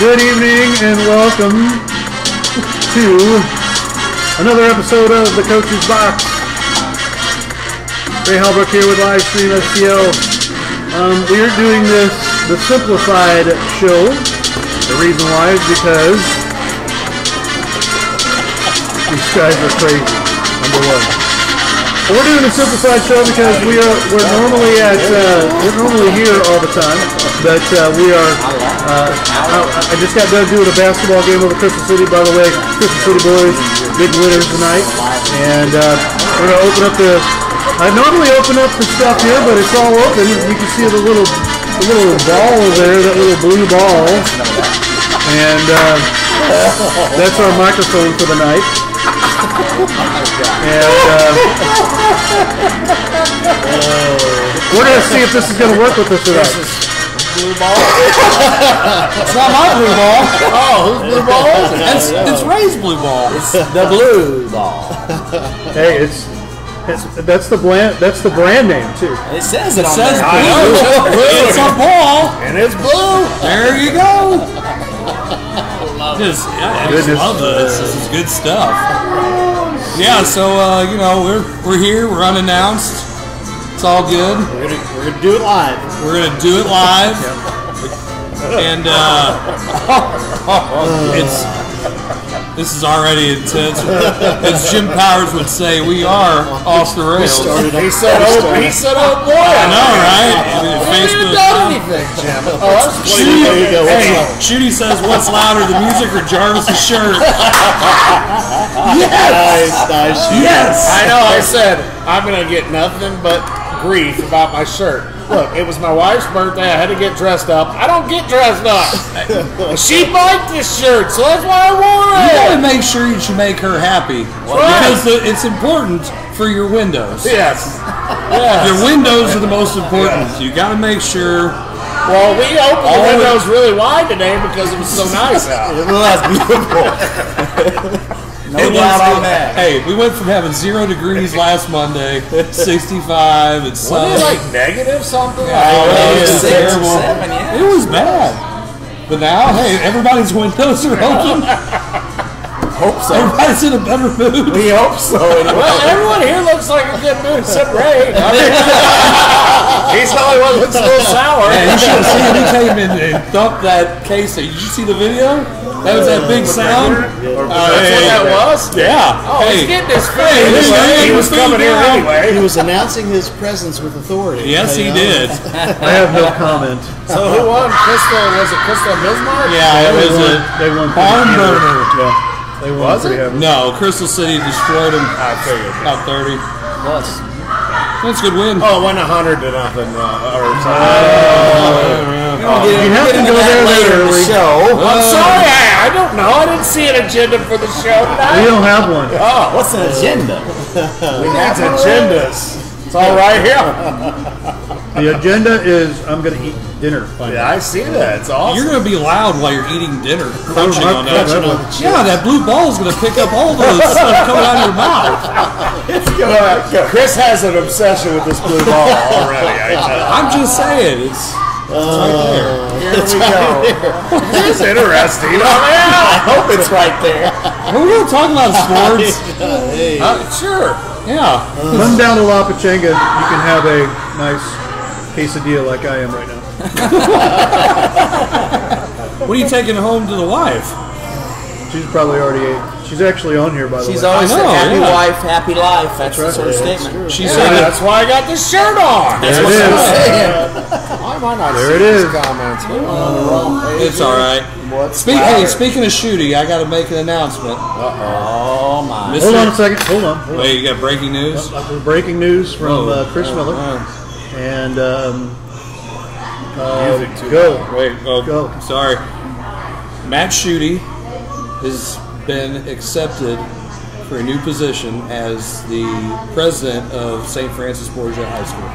Good evening and welcome to another episode of the Coach's Box. Ray Halbrook here with Livestream STL. Um, we are doing this the simplified show. The reason why is because these guys are crazy. Number one. We're doing a simplified show because we are we're normally at uh, we're normally here all the time, but uh, we are. Uh, I, I just got done doing a basketball game over Crystal City. By the way, Crystal City boys, big winners tonight, and uh, we're gonna open up the. I normally open up the stuff here, but it's all open. You can see the little the little ball there, that little blue ball, and uh, that's our microphone for the night. And uh, we're gonna see if this is gonna work with us tonight. Blue ball? it's not my blue ball. Oh, whose blue ball is it? It's, it's Ray's blue ball. It's The blue ball. Hey, it's, it's that's the brand that's the brand name too. It says it, It on says there. blue. It's a ball. And it's blue. There you go. Just, yeah, I just love this. This is good stuff. Yeah, so uh, you know we're we're here. We're unannounced. It's all good. We're gonna, we're gonna do it live. We're gonna do it live, and uh, it's this is already intense. As Jim Powers would say, we are off the rails. He said, "Oh, he said, oh boy." I know, right? I mean, We haven't even Facebook. done anything, Jim. Oh, that's Shooty, There you go. What's hey, up? Shooty says, "What's louder, the music or Jarvis's shirt?" Nice, nice. yes. I know. I said I'm gonna get nothing but grief about my shirt. Look, it was my wife's birthday. I had to get dressed up. I don't get dressed up. she liked this shirt, so that's why I wore it. You gotta make sure you make her happy because the, it's important for your windows. Yes. Your windows are the most important. You gotta make sure. Well, we opened the Always- windows really wide today because it was so nice out. Well, that's beautiful. No it doubt was- on that. Hey, we went from having zero degrees last Monday, 65, and Wasn't it like negative something? Oh, it it was was terrible. seven, yeah. It was bad. But now, hey, everybody's windows are open. Hope so. Everybody's in a better mood. We hope so. Anyway. Well, everyone here looks like a good mood except Ray. I mean, he's the only one that looks a little sour. Man, you should have seen he came in and thumped that case. Did you see the video? That was that big sound. Uh, that's what that was? Yeah. Oh, he's getting his food Hey, anyway. he's He was getting coming here anyway. He was announcing his presence with authority. yes, he know? did. I have no comment. So who won? Crystal, was it Crystal Bismarck? Yeah, it They was won, a they won pretty barn burner. Yeah, they won Was pretty it? heavily. No, Crystal City destroyed them I figured. About 30. Plus. That's a good win. Oh, it went 100 to nothing. Uh, or something. Oh, You have to go there later in the early. show. I'm sorry, I, I don't know. I didn't see an agenda for the show We tonight. don't have one. Oh, What's an agenda? that's agendas. It's all right here. The agenda is I'm going to eat dinner. Finally. Yeah, I see that. It's awesome. You're going to be loud while you're eating dinner, crunching on that. crunching Yeah, that blue ball is going to pick up all those stuff coming out of your mouth. Chris has an obsession with this blue ball already. I I'm just saying, it's, it's right there. Here we go. This is interesting. Oh, yeah. I hope it's right there. We're going to talk about sports. Uh, sure. Yeah. Come down to La Pachanga. You can have a nice quesadilla like I am right now. What are you taking home to the wife? She's probably already ate. She's actually on here, by the She's way. always I said happy yeah. wife, happy life. That's, the right. sort of Yeah, that's statement. She Yeah, said that's why I got this shirt on. There it What I'm saying. Why am I not There it seeing is. these comments? We're on the wrong page. It's all right. What's Speak, hey, speaking of shooting, I got to make an announcement. Oh my. Mr. Hold on a second. Hold on. Hold on. Wait, you got breaking news? Uh, Breaking news from Oh. uh, Chris Miller. Oh. And um, uh, Music too go. Wait, oh, Go. sorry. Matt Schutte has been accepted for a new position as the president of St. Francis Borgia High School.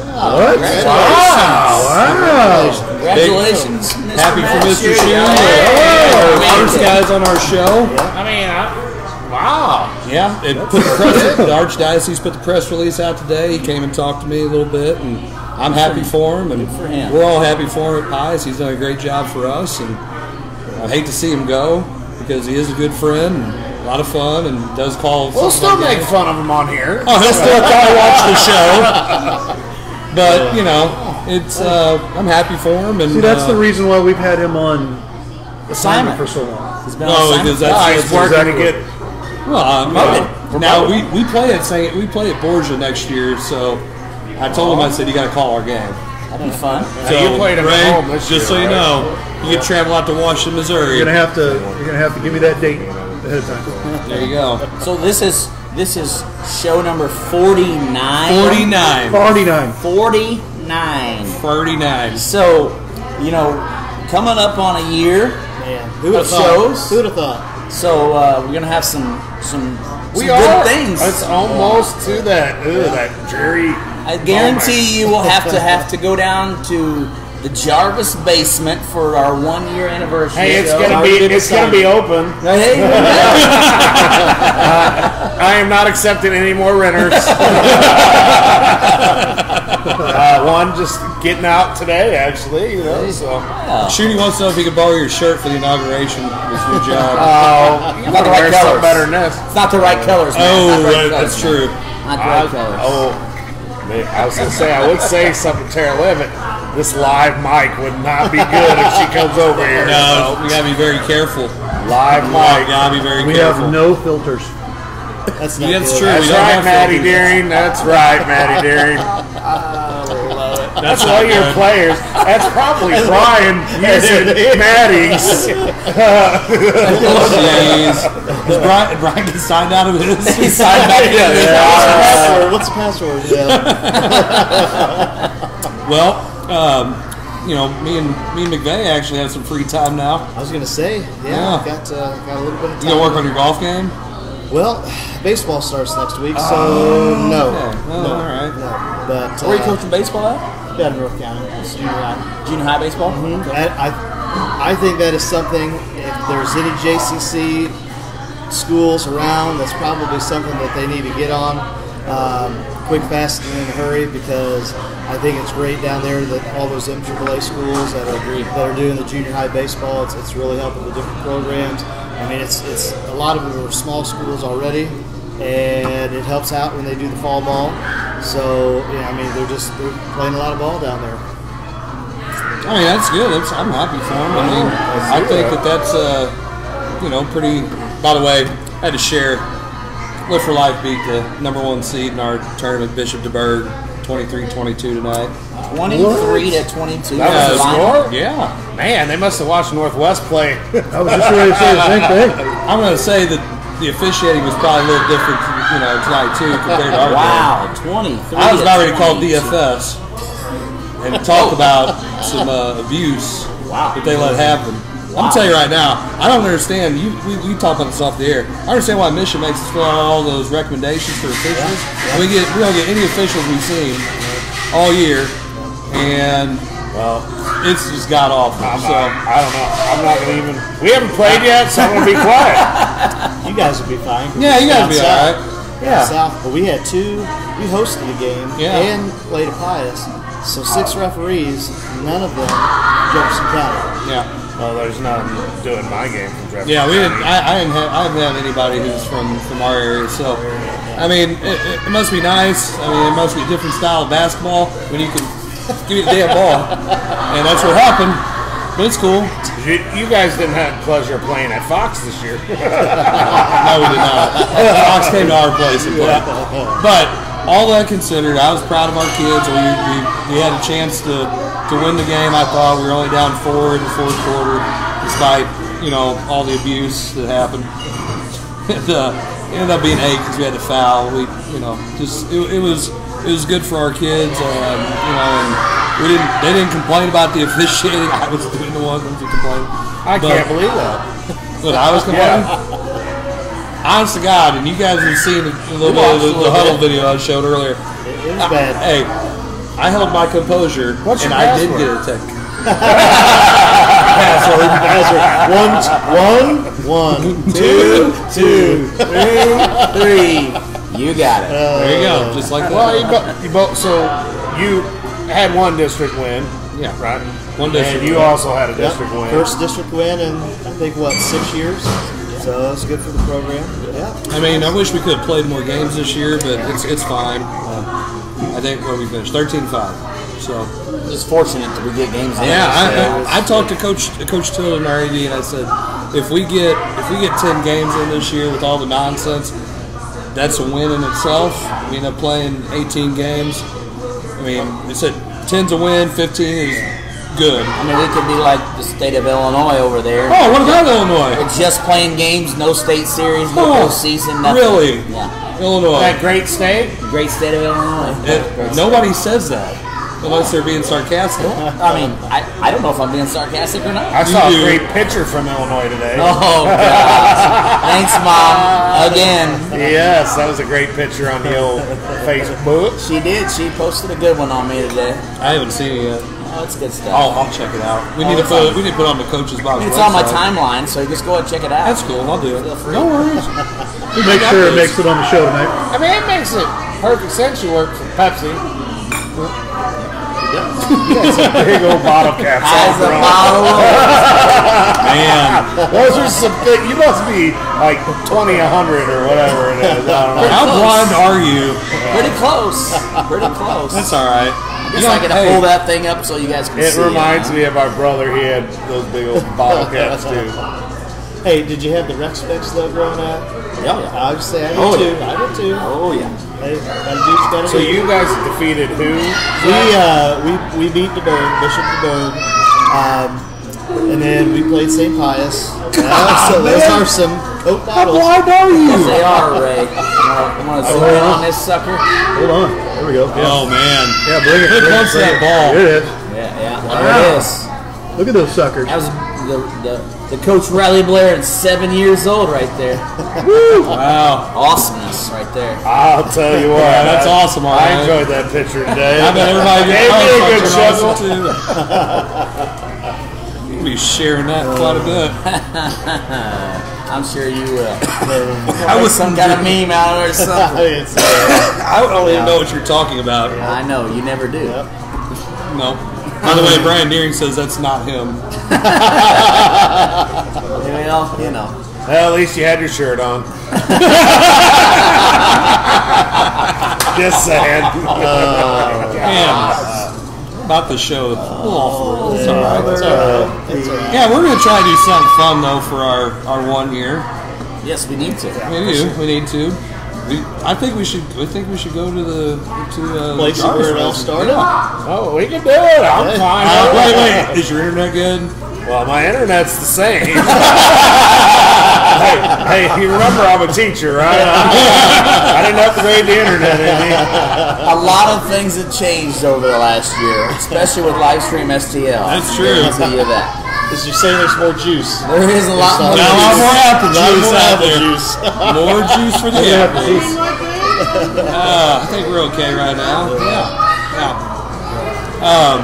What? Wow. Wow. Congratulations, Mr. Happy for Mr. Shute. Schutte. Hey. First guys on our show. I mean, I, wow. Yeah, it put the, press, the Archdiocese put the press release out today. He came and talked to me a little bit, and I'm happy for him, and for him. we're all happy for him at Pius. He's done a great job for us, and I hate to see him go because he is a good friend, and a lot of fun, and does call. We'll still of our make games. fun of him on here. Oh, he'll still probably watch the show. But you know, it's uh, I'm happy for him, and See, that's uh, the reason why we've had him on Assignment. assignment for so long. He's been on Oh, assignment. because that's, Ah, that's he's working to get. Well, um, Promoted. now we, we play at Saint we play at Borgia next year, so I told him I said you got to call our game. That'd be fun. So, you played him at Ray, home this just year, so you right? know, you can travel out to Washington, Missouri. You're gonna have to. You're gonna have to give me that date ahead of time. There you go. So this is this is show number 49. 49. Forty-nine. 49. 49. So, you know, coming up on a year Man, who would of have thought? shows. Who would have thought? So uh, we're gonna have some some, some We good are. things. It's almost to that. Ugh, that Jerry. I guarantee you will have to have to go down to the Jarvis basement for our one year anniversary. Hey, it's show. gonna be. It's gonna be open. Hey, I am not accepting any more renters. uh, one just getting out today, actually. You know, so. Shooty wants to know if he could borrow your shirt for the inauguration of his new job. Oh, you Not gotta the right wear something colors. better than this. it's not the right colors. Man. oh, right right, colors, that's man. true. Not the I, right colors. oh, man, I was gonna say I would say something to Tara Levitt. This live mic would not be good if she comes over here. No, we gotta be very careful. Live We mic. gotta be very We careful. have no filters. That's not Yeah, that's good. true. That's we don't right, have Maddie filters. Deering. That's right, Maddie Deering. Uh, That's not all your good. players. That's probably Brian using Maddie's. Jeez. Does Brian, Brian get signed out of his? He signed back in. What's the password? What's the password? Yeah. Well, um, you know, me and me and McVeigh actually have some free time now. I was gonna say, yeah, Yeah. got uh, got a little bit of time. You gonna work on your golf game? Well, baseball starts next week, so no, okay. Oh, no, all right. no. But Where you uh, coaching baseball at? North County, junior high. Junior high baseball. I, I, I think that is something. If there's any JCC schools around, that's probably something that they need to get on um, quick, fast, and in a hurry because I think it's great down there that all those MAAA schools that are that are doing the junior high baseball. It's, it's really helping the different programs. I mean, it's it's a lot of them are small schools already. And it helps out when they do the fall ball. So, yeah, I mean, they're just they're playing a lot of ball down there. I mean, that's good. That's, I'm happy for them. I mean, I think that that's, uh, you know, pretty. By the way, I had to share. Lift for Life beat the number one seed in our tournament, Bishop DuBourg, 23-22 tonight. 23 to 22. That was Yeah, the score? Yeah. Man, they must have watched Northwest play. I was just ready to say the same thing. I'm going to say that the officiating was probably a little different, you know, tonight too compared to our game. Wow, 23. I was about ready to call DFS and talk about some uh, abuse Wow. that they let happen. I'm telling you right now, I don't understand. You, we, we talk about this off the air. I understand why Mission makes us fill out all those recommendations for officials. We get we don't get any officials we've seen all year, and Well, it's just got awful. I'm So not, I don't know. I'm not gonna even. We haven't played yet, so I'm gonna be quiet. You guys will be fine. yeah, you gotta be south. all right. Yeah. Yeah. South, but we had two. We hosted a game Yeah. and played a Pius. So six referees, none of them Jefferson County. Yeah. Well, there's nothing doing my game from Jefferson Yeah, we didn't. I, I didn't have. I haven't had anybody who's from from our area. So, I mean, it, it must be nice. I mean, it must be a different style of basketball when you can give me the damn ball, and that's what happened. But it's cool. You, you guys didn't have pleasure playing at Fox this year. No, we did not. Fox came to our place and played. But all that considered, I was proud of our kids. We, we, we had a chance to, to win the game. I thought we were only down four in the fourth quarter, despite you know all the abuse that happened. And, uh, it ended up being eight because we had to foul. We, you know, just it, it was it was good for our kids. Um, you know, and we didn't they didn't complain about the officiating. I was doing the one to complain. I But- can't believe that. But I was complaining. Honest to God, and you guys have seen a little bit of the, the huddle video I showed earlier. It, it was bad. Hey, I held my composure, What's and I did get a tech. One, one, two, two. Three. You got it. There you go, just like Well, you, that. bo- you both. So you had one district win. Yeah. right? One district. And you win. also had a Yep, district win. First district win in I think what six years. So that's good for the program. Yeah. I mean, I wish we could have played more games this year, but it's it's fine. Uh, I think where we finished 13-5. So it's fortunate that we get games in. yeah, I, I, I talked to Coach Coach Tilden our AD, and I said if we get if we get 10 games in this year with all the nonsense, that's a win in itself. We end up playing 18 games. I mean, I said 10's a win, 15 is good. I mean, we could be like the state of Illinois over there. Oh, what about Illinois? We're just playing games, no state series, no Oh, postseason, nothing. really? Yeah. Illinois. that great state. Great state of Illinois. It- Great nobody says that unless they're being sarcastic. I mean, I, I don't know if I'm being sarcastic or not. I saw do. a great picture from Illinois today. Oh, gosh. Thanks, Mom. Again. Yes, that was a great picture on the old Facebook. She did. She posted a good one on me today. I haven't seen it yet. Oh, it's good stuff. I'll, I'll check it out. We Oh, need to put on- we need to put on the coach's box. it's on my timeline, so just go ahead and check it out. That's cool. I'll do it. No worries. We make sure it makes it on the show tonight. I mean, it makes it perfect sense you work for Pepsi. Yeah, some big old bottle caps. all As a bottle Man, Those are some big. You must be like 20, 100 or whatever it is. I don't know. how blind are you? Pretty close. Pretty close. That's all right. Just I gotta pull that thing up so you guys can It see. reminds huh? me of our brother. He had those big old bottle caps too. Hey, did you have the Rec Specs though growing up? Yeah, yeah. I would say I did Oh, too. yeah. I did too. Oh yeah. Hey, gotta do what you gotta So you guys defeated who? We uh we we beat DuBourg, Bishop DuBourg, um, and then we played St. Pius. Uh, so those are some Coke bottles. blind are Yes, you? they are, Ray. I'm gonna zoom in on this sucker. Hold on. There we go. Yeah, Oh man. yeah bring it. Who bring it, that ball? It is. Yeah, yeah. Wow. There it is. Look at those suckers. That was the, the, the coach Riley Blair and seven years old right there. Wow. Awesomeness right there. I'll tell you what. Yeah, that's I- awesome, I right. enjoyed that picture today. I bet everybody Gave me a good chuckle. too. You'll be sharing that quite a bit. I'm sure you will. I was some kind of meme out or something. I don't even know what you're talking about. I know, you never do. No. By the way, Brian Deering says that's not him. Well, you know. Well, at least you had your shirt on. Just saying. Man, about the show. Oh, it's all right. it's all right. It's all right. Yeah, we're gonna try to do something fun though for our, our one year. Yes, we need to. We do. We need to. We, I think we should. I think we should go to the to uh, Place the where it all Jarvis started. Oh, we can do it. I'm Yeah. fine. Uh, wait, wait. Is your internet good? Well, my internet's the same. hey, hey, you remember I'm a teacher, right? I didn't upgrade the internet any. A lot of things have changed over the last year, especially with Livestream STL. That's true. I'll tell you that. Is you're saying there's more juice? There is a lot more. Got a lot more apple A lot juice more out apple there. juice. More juice for the apples. Uh, I think we're okay right now. Yeah. Yeah. Um,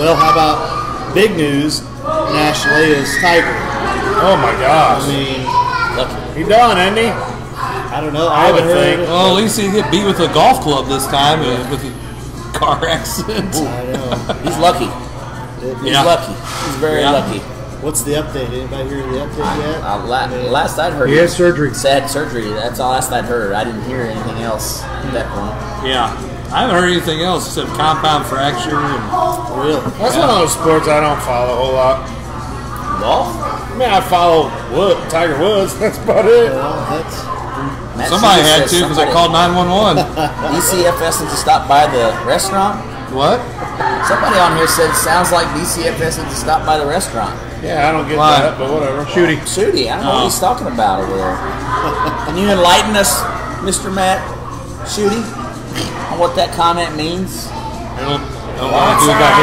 Well, how about big news nationally is Tiger. Oh my gosh. I gosh. mean, He done, isn't he? I don't know. I I haven't would heard. think. well, at least he get beat with a golf club this time uh, with a car accident. I know. He's lucky. He's Yeah. lucky. He's very Yeah. lucky. What's the update? Anybody hear the update yet? Uh, la- last I'd heard, He had surgery. Sad surgery. That's all last I'd heard. I didn't hear anything else at that point. Yeah. I haven't heard anything else except compound fracture and Really? That's one of those sports I don't follow a whole lot. Golf? I mean, I follow Wood, Tiger Woods. That's about it. Well, that's Matt somebody Seaver had to because I called 911. DCFS needs to stop by the restaurant. What? Somebody on here said sounds like DCFS needs to stop by the restaurant. Yeah, I don't get Why? that, but whatever. Shooty. Shooty, I don't know Oh. what he's oh. talking about over there. Can you enlighten us, Mr. Matt Shooty, on what that comment means? I don't, don't want to do about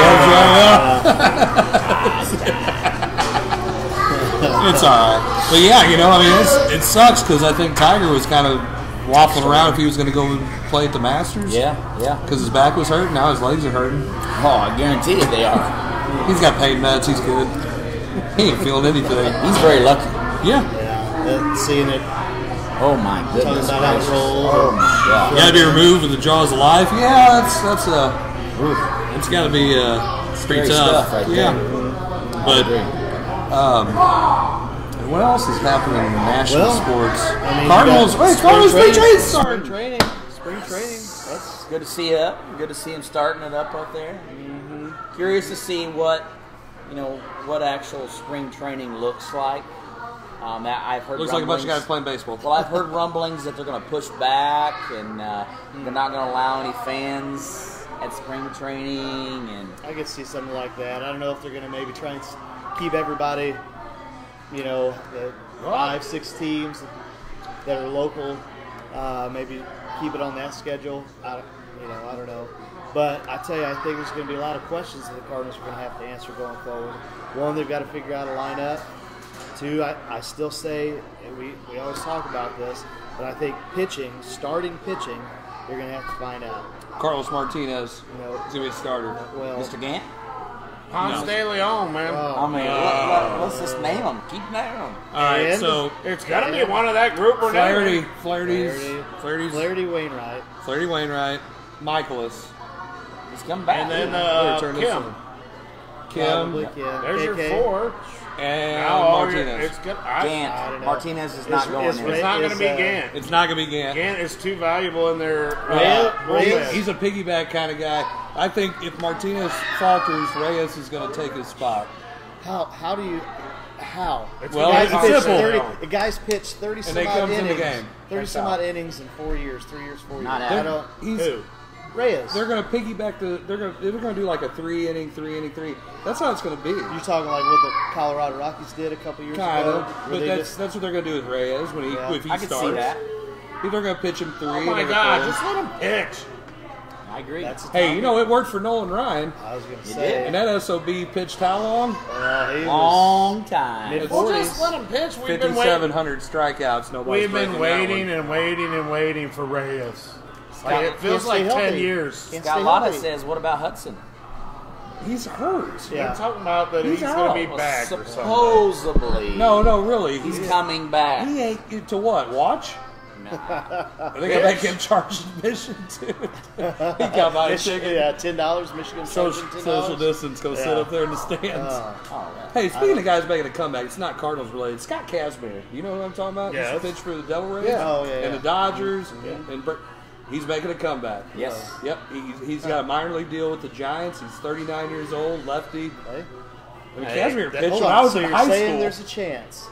It's all right. But yeah, you know, I mean, it's, it sucks because I think Tiger was kind of waffling around if he was going to go and play at the Masters. Yeah, yeah. Because his back was hurting, now his legs are hurting. Oh, I guarantee you they are. He's got pain meds, he's good. He ain't feeling anything. He's very lucky. Yeah. yeah. That, seeing it Oh my talking goodness about how it gracious. Oh my god. You got to be removed with the jaws alive. Yeah, that's that's a. It's got to be uh, It's pretty tough. stuff right yeah. there. But um, and what else is happening in national Well, sports? I mean, you Cardinals. got Wait, spring Cardinals spring training. training Spring training. Spring training. That's Good to see you up. Good to see him starting it up out there. Curious to see what you know what actual spring training looks like. Um, that I've heard Looks like a bunch of guys playing baseball. Well, I've heard rumblings that they're going to push back and uh, they're not going to allow any fans at spring training. And I could see something like that. I don't know if they're going to maybe try and keep everybody, you know, the five, six teams that are local. Uh, maybe keep it on that schedule. I, don't- you know, I don't know. But I tell you, I think there's going to be a lot of questions that the Cardinals are going to have to answer going forward. One, they've got to figure out a lineup. Two, I, I still say, and we, we always talk about this, but I think pitching, starting pitching, you're going to have to find out. Carlos Martinez You know, is going to be a starter. well, Mr. Gant, Ponce No. de Leon, man. Oh. I mean, let, let, let's just name them. Keep naming them. All right, And- so it's got to be one of that group or Flaherty, nothing. Flaherty's, Flaherty. Flaherty's, Flaherty Wainwright. Flaherty Wainwright, Mikolas, He's coming back. And then Better uh, turn this Kim. in. Kim, Probably, yeah. There's your four. And Now Martinez. It's good. I, Gant. I don't know. Martinez is not Is- going is in. It's not going to is, be uh, Gant. It's not going to be Gant. Gant is too valuable in their uh, Reyes, he's a piggyback kind of guy. I think if Martinez falters, Reyes is going to take his spot. How how do you how? It's Well, the it's guys pitched simple. thirty. The guys pitched thirty some they odd in the innings. game. Thirty That's some out. odd innings in four years, three years, four years. out. I don't. He's, Who? Reyes. They're going to piggyback the. They're going. to They're going to do like a three inning, three inning, three. That's how it's going to be. You're talking like what the Colorado Rockies did a couple years Kind ago. of, where but that's just- that's what they're going to do with Reyes when he Yeah. if he I can starts. see that. If they're going to pitch him three. Oh my God! four. Just let him pitch. I agree. that's a Hey, you know it worked for Nolan Ryan, I was going to say. did. and that sob pitched how long? Uh, he was, Long time. Mid- Well, 40s. just let him pitch. We've been waiting. hundred strikeouts. Nobody's We've been waiting and waiting and waiting for Reyes. Like, it feels stay like ten healthy. years. Can't Scott stay Lotta healthy. says, "What about Hudson?" He's hurt. Yeah. I'm talking about that he's, He's going to be Well, back or something. supposedly. No, no, really. he's He- coming back. He ain't to what? Watch. No. I think I make him charge admission too. he got my Michigan, ticket. yeah, ten dollars. Michigan Social, charging $10. social distance. Go sit Yeah. up there in the stands. Uh, Oh, yeah. hey, speaking of guys making a comeback, it's not Cardinals related. Scott Kazmir. You know who I'm talking about? Yes. He's the pitch for the Devil Rays. Yeah. Oh, yeah, And yeah. the Dodgers. And Br- he's making a comeback. Yes. Yep. He's, he's got a minor league deal with the Giants. He's 39 years old, lefty. hey, I mean, Hey, Kazmir pitched when. I was so in you're high saying school. there's a chance.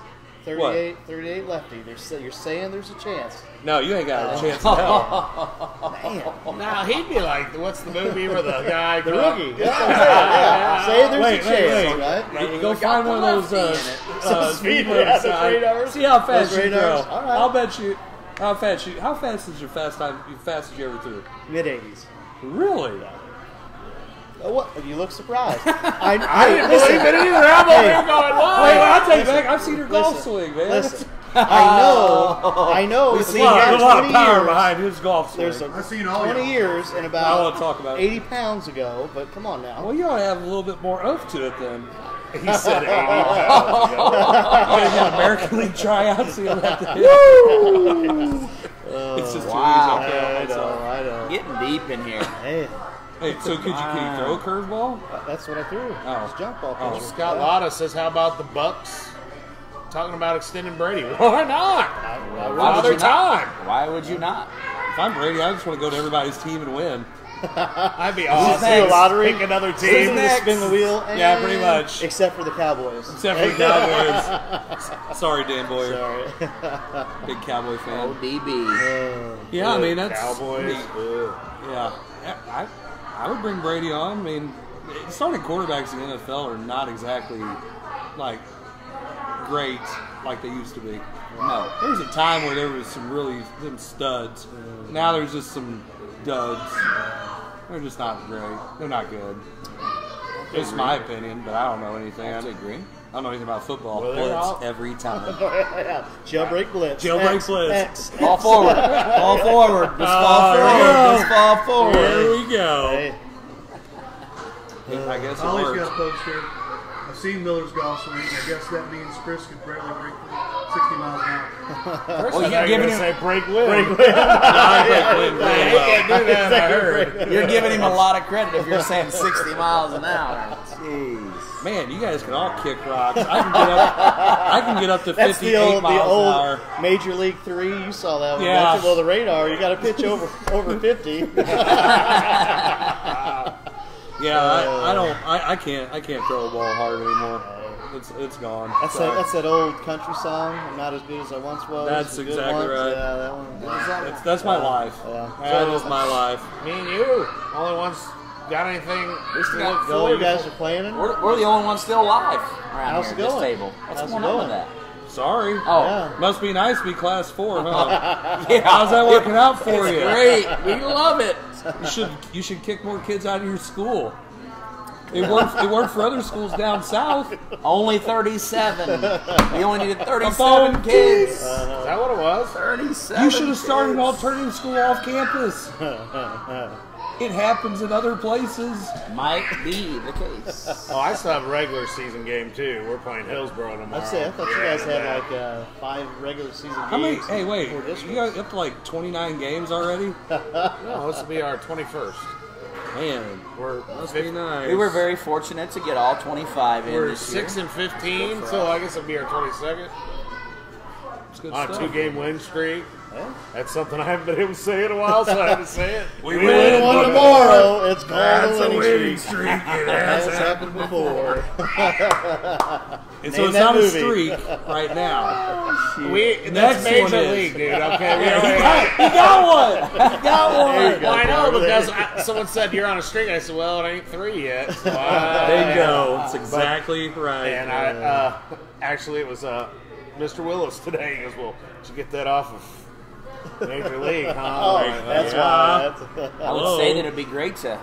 38, 38 lefty. There's, so you're saying there's a chance. No, you ain't got a Oh. chance in hell. Man, Now he'd be like, what's the movie where the guy the rookie. That's what I'm saying. Yeah. Say there's Wait, a wait, chance, wait. right? You go find one of those uh, uh, Some speed speed, yeah, limits. the uh. See how fast Those you radars. throw. All right. I'll bet you. How fast you? How fast is your fast time? Fastest you ever threw? Mid 80s. Really? Oh, what? You look surprised. I, I didn't believe it either. I'm over here going, Wait, what? I'll take it back. I've seen her golf Listen, swing, man. Listen, I know, I know. There's see, a lot, there's a lot of 20 power years. behind his golf swing. There's a, I've seen all 20 years and I about want to talk about it. 80 pounds ago, but come on now. Well, you ought to have a little bit more oomph to it then. He said 80 pounds ago. Oh, you got American League tryouts. So you don't have to hit. it's just Wow. too easy. I Okay, know, I know. Getting deep in here. Hey, Hey, so could you, can you throw a curveball? Uh, that's what I threw. Oh. It's jump ball Oh. Scott Yeah. Lotta says, how about the Bucs talking about extending Brady? Why not? I- I Why Father would you not? time. Why would you not? If I'm Brady, I just want to go to everybody's team and win. That'd be Do awesome. a lottery. Pick another team. to spin the wheel. Yeah, pretty much. Except for the Cowboys. Except for the Cowboys. Sorry, Dan Boyer. Sorry. Big Cowboy fan. ODB. Yeah, I mean that's Cowboys. Yeah, I, I would bring Brady on. I mean, starting quarterbacks in the NFL are not exactly like great like they used to be. No. There was a time where there was some really them studs. Now there's just some duds. They're just not great. They're not good. It's my opinion, but I don't know anything. I I don't, agree. I don't know anything about football. Well, they're Blitz all- every time. yeah. Jailbreak blitz. Jailbreak X, blitz. X, Fall forward. fall forward. Just fall there forward. you go. Just fall forward. There we go. Hey, I guess it Ollie's works. got a post here. I've seen Miller's golf swing. I guess that means Chris could barely break through. 60 miles an hour. First, Well, you're thought you were giving him- say break wind. I break wind Yeah, really he well. can't that. I heard. You're giving him a lot of credit if you're saying 60 miles an hour. Jeez. Man, you guys can all kick rocks. I can get up. I can get up to That's 58 the old, the miles an old hour. Major League Three. You saw that one. Yeah. That's below the radar. You got to pitch over over 50. Yeah, I, I uh, don't. I, I can't. I can't throw a ball hard anymore. It's it's gone. That's that, that's that old country song. I'm not as good as I once was. That's exactly ones. right. Yeah, that one. yeah. That's, that's my life. Yeah. That is my life. Me and you, only ones got anything to got look you guys are planning. We're, we're the only ones still alive around How's here it at this going? table. What's How's it going on with that? Sorry. Oh, Yeah. Must be nice to be class four, huh? yeah. How's that working out for you? Great. We love it. You should you should kick more kids out of your school. It worked. It worked for other schools down south. Only 37. We only needed 37 phone kids. Is that what it was? 37. You should have started an alternative school off campus. It happens in other places. Might be the case. Oh, I still have a regular season game too. We're playing Hillsboro tomorrow. I'd say I thought you guys had yeah. like uh, five regular season How many? games. Hey, wait. Four You districts. got up to like 29 games already? No, this will be our 21st. Man, We're must be nice. We were very fortunate to get all 25 in We're this six year. and 15, so I guess it'll be our 22nd It's good on a stuff. two-game win streak. Yeah. That's something I haven't been able to say in a while, so I had to say it. We We win win one one tomorrow. It's called That's a a winning winning streak. streak. It That's has happened before. And so Name it's that not a streak right now. We, Next that's major one is- league, dude. Okay, we he, got, he got one. He got one. you go. Well, I know because I, someone said you're on a streak. I said, well, it ain't three yet. So I, There you go. That's exactly right. And I uh, actually, it was uh, Mr. Willis today. He goes, well, did you get that off of Major League, huh? Oh, Like, that's Yeah. why. That's, I would Hello. say that it'd be great to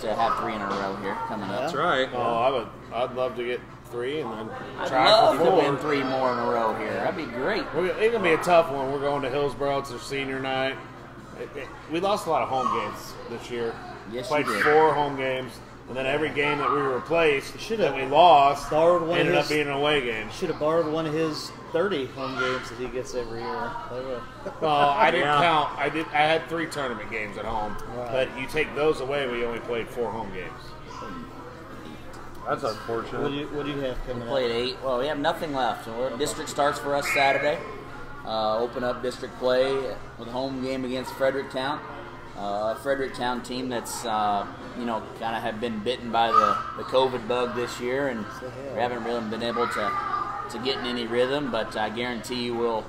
to have three in a row here coming up. That's right. Oh, I would. I'd love to get three and then I'd try love for to win three more in a row here. That'd be great. We're, it's gonna be a tough one. We're going to Hillsboro. It's their senior night. It- it- we lost a lot of home games this year. Yes, Played you did. four home games, and then every game that we replaced should've that we lost borrowed one of ended up being an away game. Should have borrowed one of his 30 home games that he gets every year. Well, I didn't Yeah. count. I did. I had three tournament games at home, Right. but you take those away, we only played four home games. That's What do unfortunate. you What do you have coming up? Played eight. Well, we have nothing left. We're- District starts for us Saturday. Uh, open up district play with a home game against Fredericktown. Uh, Fredericktown team that's uh, you know kind of have been bitten by the, the COVID bug this year, and we haven't really been able to to get in any rhythm. But I guarantee you, we'll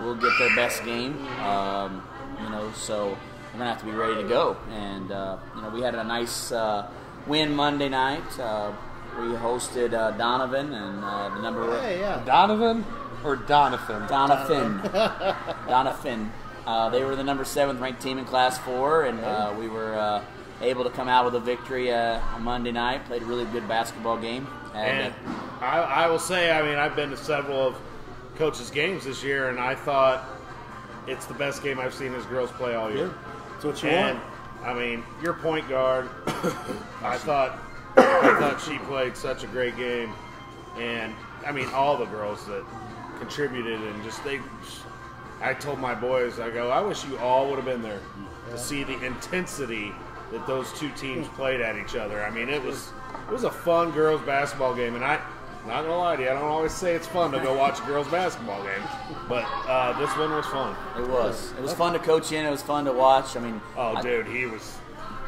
we'll get their best game. Um, you know, so we're gonna have to be ready to go. And uh, you know, we had a nice uh, win Monday night. Uh, we hosted uh, Doniphan and uh, the number Hey, yeah. Donovan or Donovan? Donovan. Donovan. Uh, they were the number seventh ranked team in Class Four, and uh, we were uh, able to come out with a victory uh, on Monday night. Played a really good basketball game. And I, I will say, I mean, I've been to several of coaches' games this year, and I thought it's the best game I've seen his girls play all year. That's what you And want. I mean, your point guard, I thought I thought she played such a great game, and I mean all the girls that contributed and just they. I told my boys, I go, I wish you all would have been there to see the intensity that those two teams played at each other. I mean, it was it was a fun girls basketball game, and I. Not gonna lie to you, I don't always say it's fun to go watch a girls basketball game, but uh, this one was fun. it was. It was fun to coach in. It was fun to watch. I mean, Oh, I- dude, he was.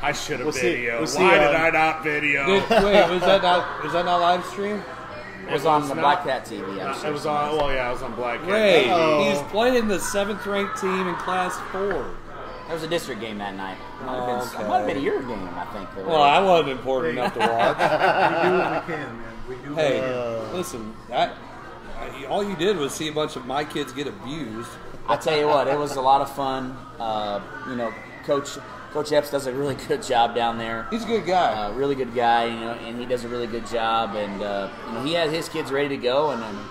I should have Was he- video. was he, Why did um, I not video? Did, wait, was that not was that not live stream? it was on the not- Black Cat TV. Uh, Actually. it was on. Well, yeah, I was on Black Cat. Ray, Uh-oh. he's playing the seventh ranked team in Class Four. There was a district game that night. Might have been, okay. it might have been your game, I think. Well, I wasn't important enough to watch. We do what we can, man. We do what we Hey, can. listen, I, I, all you did was see a bunch of my kids get abused. I tell you what, it was a lot of fun. Uh, you know, Coach Coach Epps does a really good job down there. He's a good guy. Uh, really good guy, you know, and he does a really good job. And uh, you know, he had his kids ready to go, and um,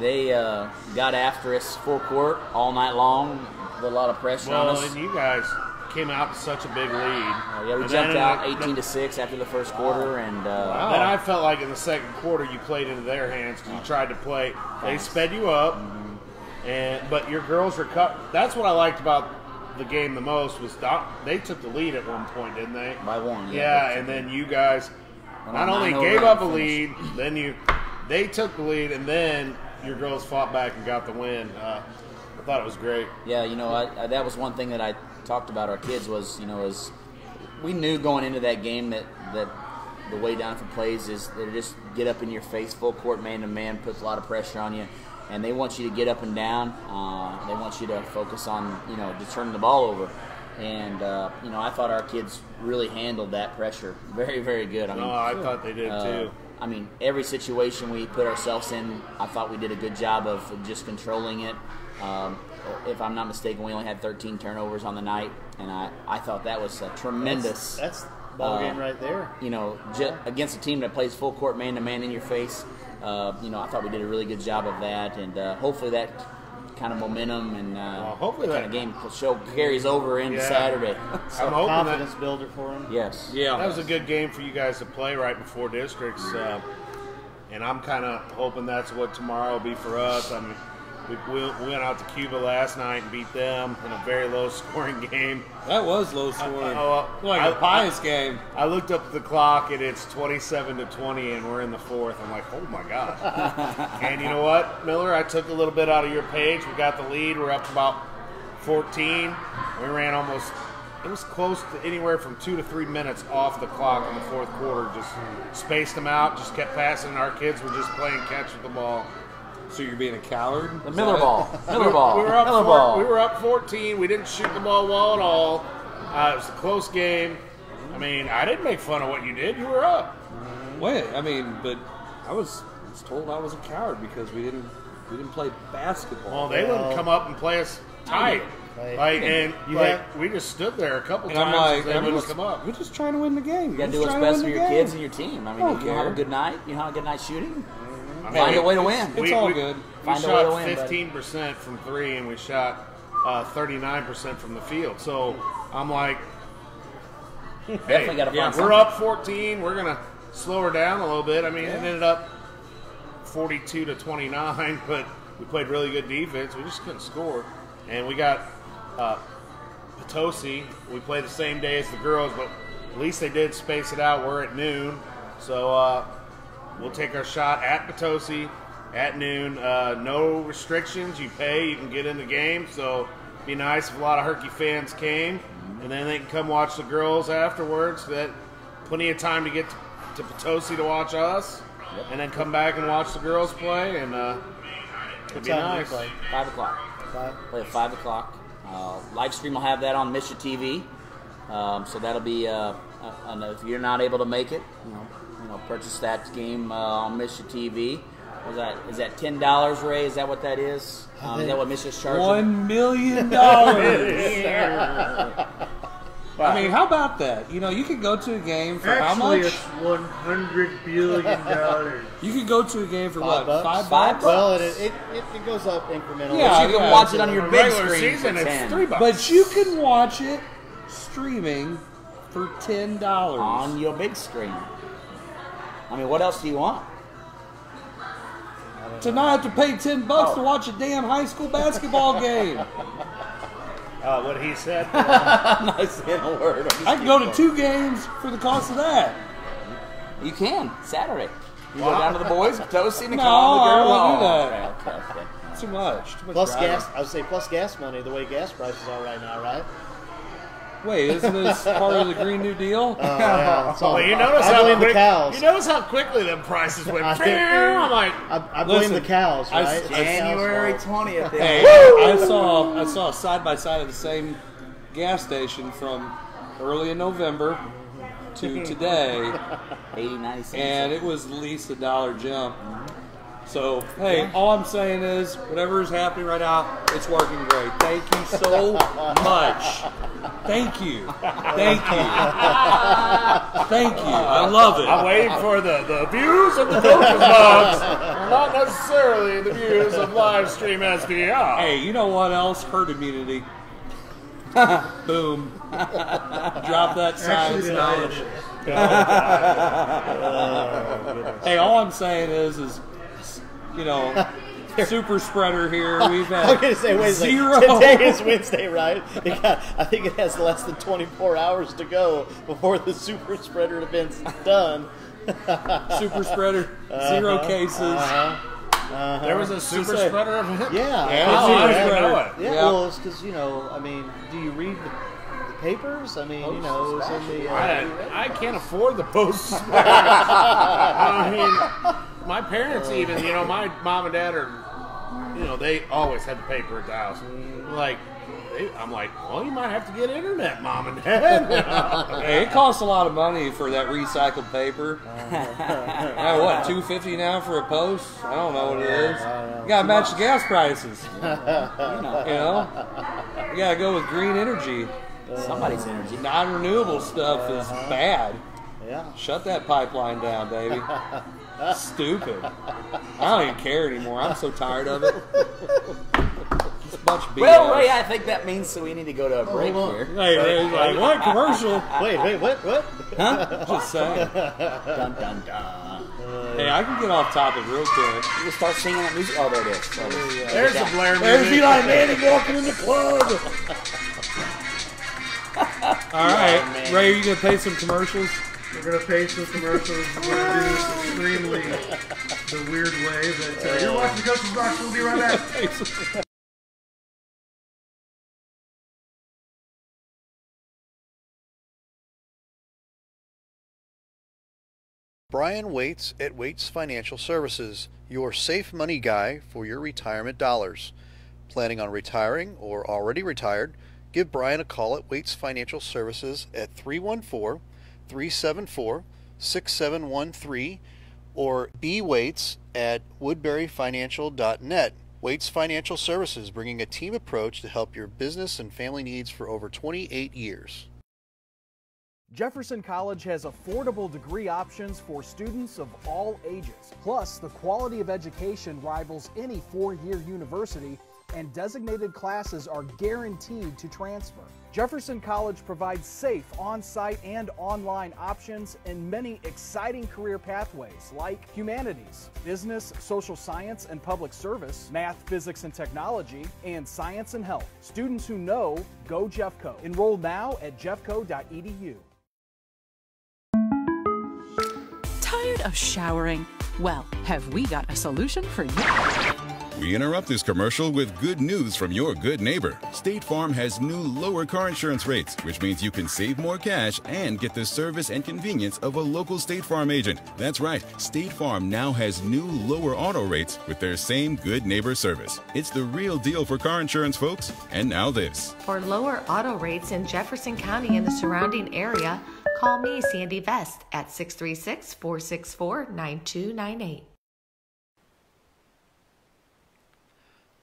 they uh, got after us full court all night long a lot of pressure on us. and you guys came out to such a big lead. Uh, yeah, we And jumped out 18 to six after the first quarter, and uh, Then I felt like in the second quarter you played into their hands because you tried to play. They sped you up, and but your girls cut. That's what I liked about the game the most was Don, they took the lead at one point, didn't they? By one, yeah. Yeah, and then you guys not only gave up a lead, then you they took the lead, and then your girls fought back and got the win. Uh, I thought it was great. Yeah, you know, I, I, that was one thing that I talked about our kids was, you know, is we knew going into that game that that the way Doniphan plays is they just get up in your face, full court, man to man, puts a lot of pressure on you, and they want you to get up and down. Uh, they want you to focus on, you know, just turning the ball over. And uh, you know, I thought our kids really handled that pressure very, very good. I mean, No, I thought they did uh, too. I mean, every situation we put ourselves in, I thought we did a good job of just controlling it. Um, if I'm not mistaken, we only had 13 turnovers on the night, and I, I thought that was a tremendous. That's, that's ball uh, game right there. you know, ju- against a team that plays full court man to man in your face. Uh, you know, I thought we did a really good job of that, and uh, hopefully that kind of momentum and uh, Well, hopefully kind that- of game show carries over into Yeah. Saturday. I'm hoping that Confidence builder for him. yes. Yeah. That was a good game for you guys to play right before districts, uh, and I'm kind of hoping that's what tomorrow will be for us. I mean, we, we we went out to Cuba last night and beat them in a very low-scoring game. That was low scoring. oh, uh, like I- a Pius game. I looked up the clock and it's 27 to 20, and we're in the fourth. I'm like, oh my god! and you know what, Miller? I took a little bit out of your page. We got the lead. We're up to about 14. We ran almost. It was close to anywhere from two to three minutes off the clock in the fourth quarter. Just spaced them out. Just kept passing. And our kids were just playing catch with the ball. So you're being a coward? The Is Miller ball. Miller ball. We were up. Miller four- ball. we were up 14. We didn't shoot the ball well at all. Uh, it was a close game. I mean, I didn't make fun of what you did. You were up. Wait, I mean, but I was, was told I was a coward because we didn't we didn't play basketball. Well, they wouldn't come up and play us tight. Right. Like and You like have- we just stood there a couple times. and I'm times like, and they I'm wouldn't just, come up. we're just trying to win the game. You got to do We're what's just best for trying to your win the kids game. and your team. I mean, I don't if you don't have a care. good night, you have a good night shooting. I Find mean, a way to win. It's all we, good. We Find a way shot to win, buddy. 15 percent from three, and we shot uh, 39 percent from the field. So I'm like, Definitely got to yeah, we're something. up 14. We're gonna slow her down a little bit. I mean, it ended up 42 to 29, but we played really good defense. We just couldn't score, and we got uh, Potosi. We play the same day as the girls, but at least they did space it out. We're at noon, so uh, we'll take our shot at Potosi at noon. Uh, no restrictions. You pay, you can get in the game. So it'd be nice if a lot of Herky fans came, and then they can come watch the girls afterwards. That plenty of time to get to, to Potosi to watch us, and then come back and watch the girls play. And uh, it'd be time do you nice. play? Five o'clock. Five. Play at five o'clock. Uh, live stream will have that on MSHSAA TV. Um, so that'll be. Uh, uh, and if you're not able to make it, you know, you know, purchase that game uh, on MSHSAA TV. Was that is that ten dollars, Ray? Is that what that is? Um, is that what MSHSAA's charging? One million dollars. I mean, how about that? You know, you could go to a game for how Actually, much? it's one hundred billion dollars. You could go to a game for Five what? bucks? Five Five bucks? Well, it, it, it, it goes up incrementally. Yeah, you can watch it on your big regular screen season, for it's 10. three bucks. But you can watch it streaming for ten dollars. on your big screen. I mean, what else do you want? to not have to pay ten bucks to watch a damn high school basketball game. uh, what he said. I'm not saying a word. I'm just I can go to two games for the cost of that. You can Saturday. You go down to the boys, Potosi, and No, come on the I girl. won't do Oh, that. Okay, okay, okay. Too much. Too much Plus driving. gas, I would say plus gas money, the way gas prices are right now, right? Wait, isn't this part of the Green New Deal? Oh, yeah, it's all- Well, you notice I how blame quick, the cows. You notice how quickly them prices went. I think- I'm like, I, I blame Listen, the cows, I- right? It's the cows' January twentieth. Hey, I saw I saw a side by side of the same gas station from early in November to today, 80, 90 cents. and it was at least a dollar jump. So hey, all I'm saying is whatever is happening right now, it's working great. Thank you so much. Thank you. Thank you. Thank you. I love it. I'm waiting for the, the views of the coaches box, not necessarily the views of live stream SDR. Hey, you know what else? Herd immunity. Boom. Drop that science Actually, knowledge. denied Hey, all I'm saying is, is you know, super spreader here. Oh, We've had I'm gonna say, wait a second. zero. Today is Wednesday, right? Got- I think it has less than 24 hours to go before the super spreader event's done. super spreader, uh-huh. zero cases. Uh-huh. Uh-huh. There was a super say- spreader event. Yeah. Yeah, Oh, super I didn't spreader. know it. Yeah, Yeah. well, it's because you know, I mean, do you read the, the papers? I mean, you know, it's in the. Uh, I, I can't afford the post. I mean, my parents even, you know, my mom and dad are, you know, they always had the paper at the house. Like, they, I'm like, well, you might have to get internet, mom and dad. Hey, it costs a lot of money for that recycled paper. Yeah, what, two fifty now for a post? I don't know what it is. You gotta match the gas prices. You know, You know, you gotta go with green energy. Uh-huh. somebody's energy. Non-renewable stuff is uh-huh. bad. yeah. Shut that pipeline down, baby. Stupid. I don't even care anymore. I'm so tired of it. It's a bunch of BS. Well, Ray, I think that means so we need to go to a break oh, on. here. Hey, like, what commercial? Wait, wait, what? What? Huh? Just saying. Dun dun dun. Hey, I can get off topic real quick. You start singing that music. Oh, there it is. There it is. There's the Blair There's. Eli Manning walking in the club. All right, man. Ray, are you gonna pay some commercials? We're gonna pay some commercials. We're gonna do this extremely the weird way that uh, you're watching the Coach's Box. We'll be right back. Brian Waits at Waits Financial Services, your safe money guy for your retirement dollars. Planning on retiring or already retired? Give Brian a call at Waits Financial Services at 314 374 6713 or bwaits at woodburyfinancial.net. Waits Financial Services, bringing a team approach to help your business and family needs for over 28 years. Jefferson College has affordable degree options for students of all ages. Plus, the quality of education rivals any four year university, and designated classes are guaranteed to transfer. Jefferson College provides safe on site and online options and many exciting career pathways like humanities, business, social science, and public service, math, physics, and technology, and science and health. Students who know go Jeffco. Enroll now at jeffco.edu. Tired of showering? Well, have we got a solution for you? We interrupt this commercial with good news from your good neighbor. State Farm has new lower car insurance rates, which means you can save more cash and get the service and convenience of a local State Farm agent. That's right, State Farm now has new lower auto rates with their same good neighbor service. It's the real deal for car insurance, folks. And now this. For lower auto rates in Jefferson County and the surrounding area, call me, Sandy Vest, at 636 464 9298.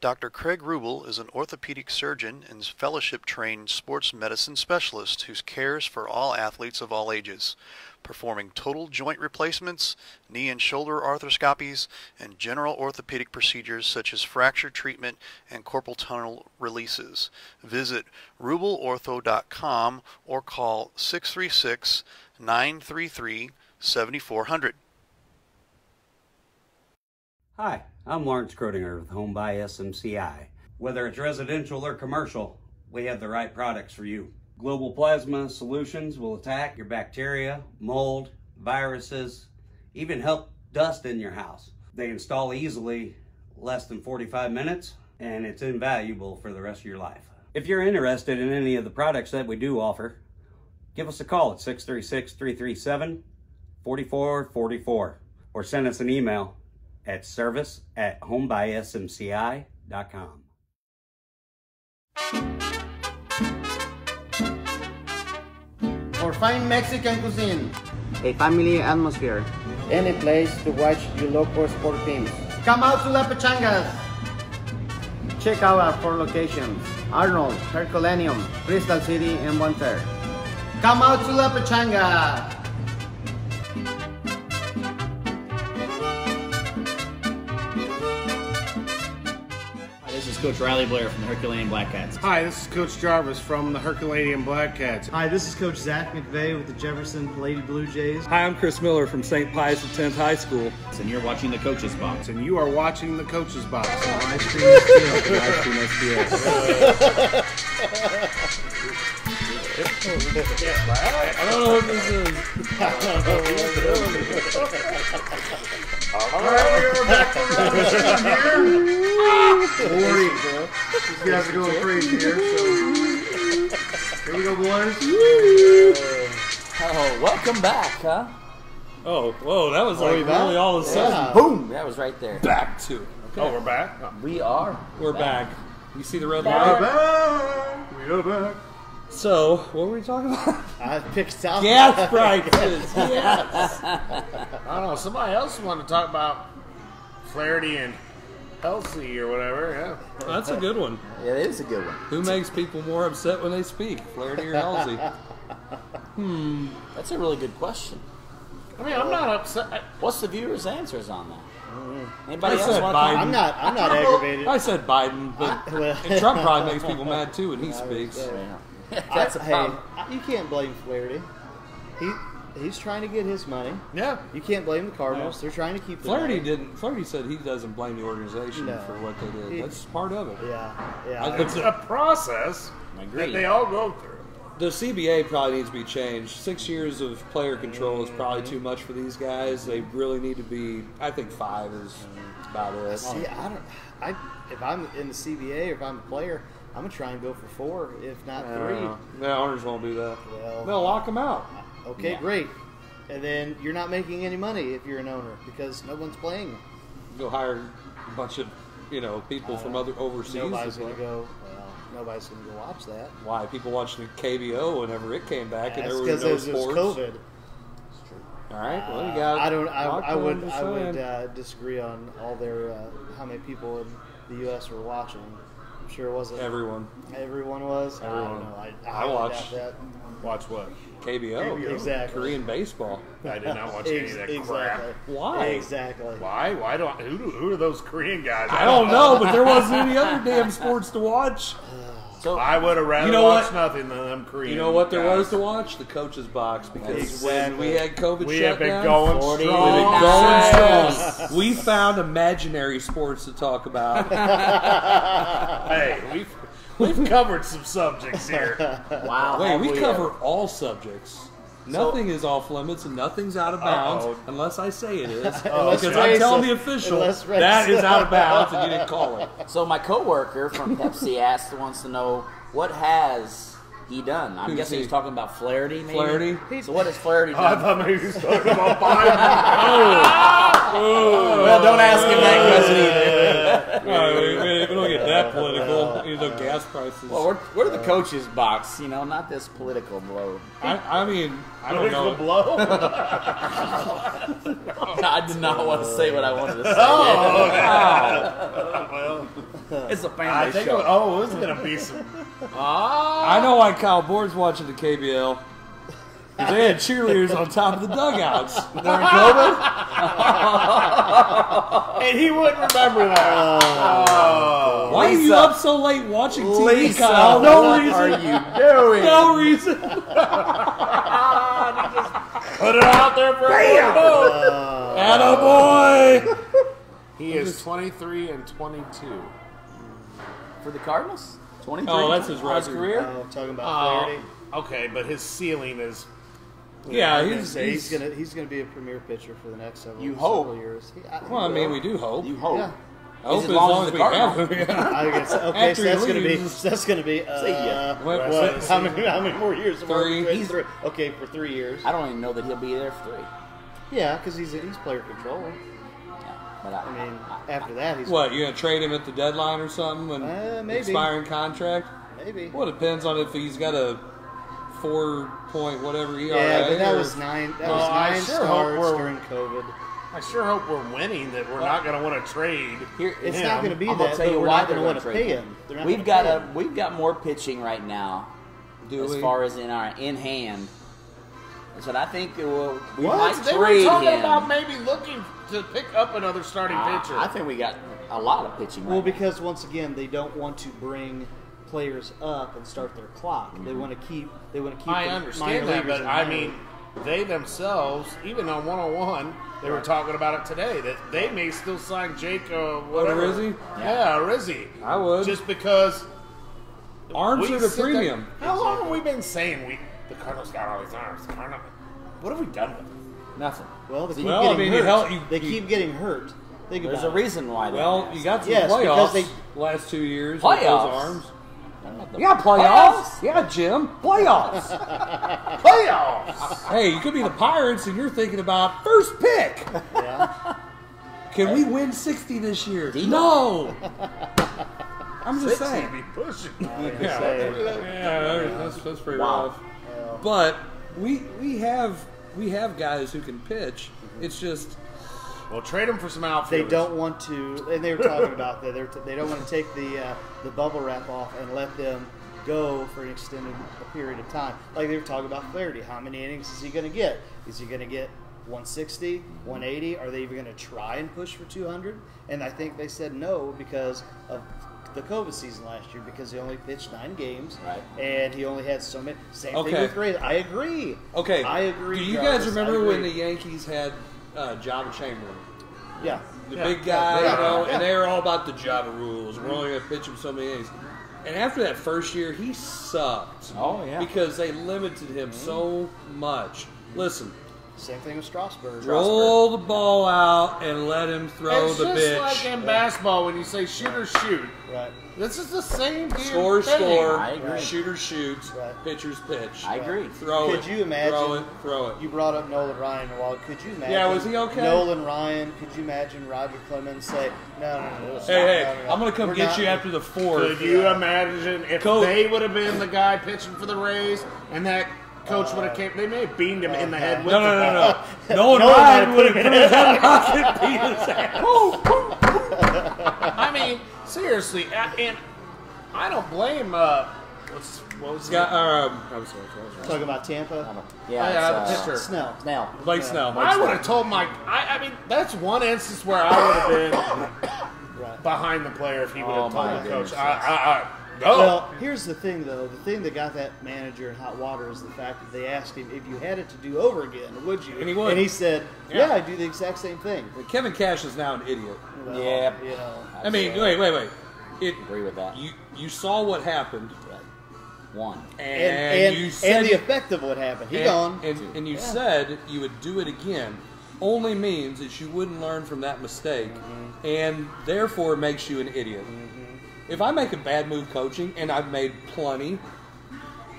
Dr. Craig Rubel is an orthopedic surgeon and fellowship trained sports medicine specialist who cares for all athletes of all ages, performing total joint replacements, knee and shoulder arthroscopies, and general orthopedic procedures such as fracture treatment and carpal tunnel releases. Visit rubelortho.com or call 636 933 7400. Hi, I'm Lawrence Crodinger with Home SMCI. Whether it's residential or commercial, we have the right products for you. Global Plasma Solutions will attack your bacteria, mold, viruses, even help dust in your house. They install easily less than 45 minutes and it's invaluable for the rest of your life. If you're interested in any of the products that we do offer, give us a call at 636 337 4444 or send us an email at service at homebysmci.com. For fine Mexican cuisine. A family atmosphere. Any place to watch your local sport teams. Come out to La Pachangas. Check out our four locations. Arnold, Herculaneum, Crystal City, and Monterrey. Come out to La Pachanga. Coach Riley Blair from the Herculaneum Black Cats. Hi, this is Coach Jarvis from the Herculaneum Black Cats. Hi, this is Coach Zach McVeigh with the Jefferson Lady Blue Jays. Hi, I'm Chris Miller from St. Pius X High School. And you're watching the Coaches Box. And you are watching the Coaches Box. Ice cream is good. Ice cream is I don't know what this is. All right, we are back around the team here. Lordy, these guys are going crazy here. So here we go, boys. Oh, welcome back, huh? Oh, whoa, that was Are like we back? really all of a sudden. Yeah. Boom, that was right there. Back to it. Oh, we're back? We are. We're back. You see the red light? We're back. We are back. So, what were we talking about? I picked out Gas prices. Yes. I don't know. Somebody else wanted to talk about Flaherty and Elsie or whatever. Yeah. That's a good one. Yeah, it is a good one. Who makes people more upset when they speak, Flaherty or Halsey? hmm. That's a really good question. I mean, I'm not upset. What's the viewers' answers on that? Anybody I else said want Biden. I'm not. I'm not aggravated. I said Biden, but and Trump probably makes people mad too when he speaks. That's a hey, you can't blame Flaherty. He he's trying to get his money. Yeah. You can't blame the Cardinals. They're trying to keep. their Flaherty money. didn't. Flaherty said he doesn't blame the organization No. for what they did. He- That's part of it. Yeah, yeah. I- It's a process that they all go through. The CBA probably needs to be changed. Six years of player control is probably too mm-hmm. much for these guys. They really need to be. I think five is about it. See, I don't. I if I'm in the CBA or if I'm a player, I'm gonna try and go for four, if not three. Uh, the owners won't do that. Well, They'll lock them out. Okay, Yeah. great. And then you're not making any money if you're an owner because no one's playing. Go hire a bunch of you know people from other overseas. Uh, Nobody's gonna go. Well, nobody's gonna go watch that. Why people watched the KBO whenever it came back and there because was no it was sports. COVID. All right, well you Uh, got. I don't. I, I would. I would uh, disagree on all their uh, how many people in the U.S. were watching. I'm sure wasn't Everyone. Everyone was. I Everyone. don't know. I, I, I watched. doubt Watch what? KBO. KBO. Exactly. Korean baseball. I did not watch that. any of that Ex- crap. exactly. Why? Exactly. Why? Why don't? Who, do, who are those Korean guys? I don't know, but there wasn't any other damn sports to watch. Uh, So I would have rather You know watched what? nothing than them Korean. You know what there guys. was to watch? The coach's box because Exactly. when we had COVID We have been going Forty we've strong. been going strong. We found imaginary sports to talk about. hey, we've we've covered some subjects here. Wow. Wait, we we cover ever? all subjects. Nothing is off limits and nothing's out of bounds Uh-oh. unless I say it is. Unless because I'm telling the official that is out of bounds and you didn't call it. So my coworker from Pepsi asked wants to know what has he done. I'm Who's guessing he? he's talking about Flaherty. Maybe? Flaherty? So what has Flaherty Oh, I done? thought maybe he was talking about Biden. Oh! well, don't ask him that question either. No, we, we- we don't get that political. You know, gas prices. well, we're, we're the coaches box, you know, not this political blow. I, I mean, I don't Political know. blow. I did not want to say what I wanted to say. Oh, oh. well, It's a I family think. show. It, oh, it's gonna be some. Ah. I know why Kyle Board's watching the KBO. 'Cause they had cheerleaders on top of the dugouts during COVID. And he wouldn't remember that. Oh. Why are you up so late watching TV, Lisa, Kyle? No what reason. are you doing? No reason. Ah, Put it out there for everyone to know. Attaboy. He is 23 and 22. For the Cardinals? 23? Oh, that's his His record. career? Oh, talking about Oh, Flaherty. okay, but his ceiling is. Yeah, I'm gonna he's, say he's he's gonna he's gonna be a premier pitcher for the next several, You hope. several years. He, I, Well, I mean, we do hope. You hope. Yeah. I hope As as long long as as the we have Cardinals- him. I guess okay. After So he that's gonna be leaves. that's gonna be uh, See ya. What- what- what- how many how many more years? Three. He's three. Okay, for three years. I don't even know that he'll be there for three. Yeah, because he's he's player control. Yeah, but I, I mean, after that he's What, you gonna trade him at the deadline or something? When Uh, maybe. expiring contract? maybe. Well, it depends on if he's got a four point whatever ERA. Yeah, but that or- was nine. That Well, was I nine sure starts during COVID. I sure hope we're winning. That we're not going to want to trade. Here, It's him. not going to be I'm that. gonna tell you we're why not they're going to want gonna to trade pay him. him. They're not We've got a him. we've got more pitching right now, Do as we? far as in our in hand, So I think it will, we What? might They were talking him. about maybe looking to pick up another starting pitcher. I think we got a lot of pitching. Well, right because once again, they don't want to bring players up and start their clock. They want to keep. They want to keep. I the understand that, but I mean, they themselves, even on 101, they were talking about it today that they may still sign Jake. Uh, whatever. Rizzi? Yeah, Rizzi. I would. Just because Arms we are the sit there- premium. How long have we been saying we the Cardinals got all these arms? Cardinal, what have we done with them? Nothing. Well, they keep Well, I getting mean, you hurt. held- you- they you- keep getting hurt. Think There's about a it. reason why. they Well, you got to Yes, the because playoffs they- last two years with those Playoffs? arms. the Yeah, playoffs. Yeah, Jim, playoffs. Playoffs. hey, you could be the Pirates, and you're thinking about first pick. Yeah. Can we win 60 this year? No. I'm just saying. Be pushing. Yeah, yeah that's, that's pretty Wow. rough. But we we have we have guys who can pitch. It's just Well, trade them for some outfield. They don't want to, and they were talking about that. They're t- they don't want to take the uh, the bubble wrap off and let them go for an extended period of time. Like they were talking about Flaherty. How many innings is he going to get? Is he going to get 160, 180? Are they even going to try and push for 200? And I think they said no because of the COVID season last year because he only pitched nine games, Right. and he only had so many. Same Okay. thing with Gray. I agree. okay. I agree. Do you Jarvis, guys remember when the. Yankees had uh, Joba Chamberlain? yeah the Yeah. big guy, Yeah. you know, Yeah. and they were all about the Joba rules. We're only going to pitch him so many innings. And after that first year, he sucked. Oh, yeah. Because they limited him so much. Listen, Same thing with Strasburg. roll the ball out and let him throw It's the just like in basketball when you say shoot or shoot. Right. This is the same damn Score, thing. score. I agree. Shooter shoots. Right. Pitchers pitch. I agree. Throw Could it. you imagine? Throw it. Throw it. You brought up Nolan Ryan a while. Could you imagine? Yeah, was he okay? Nolan Ryan. Could you imagine Roger Clemens say, "No, no, no, no Hey, hey, no, no, no. I'm gonna come We're get not- you after the fourth. Could you imagine if Coach- they would have been the guy pitching for the Rays and that coach would have came? They may have beamed him in the head with No, no, the no, ball. no. No one Nolan Ryan would have put put him his head out and beat his ass. I mean, seriously, and I don't blame. Uh, what's what was Scott, it? um, I'm sorry, sorry. Talking about Tampa. Yeah, Yeah, it's, the uh, pitcher. Snell. Snell. Blake Yeah. Snell. I would have told Mike. I, I mean, that's one instance where I would have been Right. behind the player if he would Oh, have told my the coach. goodness, I, I, I, no. Well, here's the thing, though. The thing that got that manager in hot water is the fact that they asked him, "If you had it to do over again, would you?" And he would. said, Yeah. "Yeah, I do the exact same thing." Kevin Cash is now an idiot. Well, Yeah. You know. I mean, wait, wait, wait. It, Agree with that. you you saw what happened, One. and, And, and, you said and the effect of what happened. He and, gone. and, and you Yeah. said you would do it again. Only means that you wouldn't learn from that mistake, Mm-hmm. and therefore makes you an idiot. If I make a bad move coaching, and I've made plenty,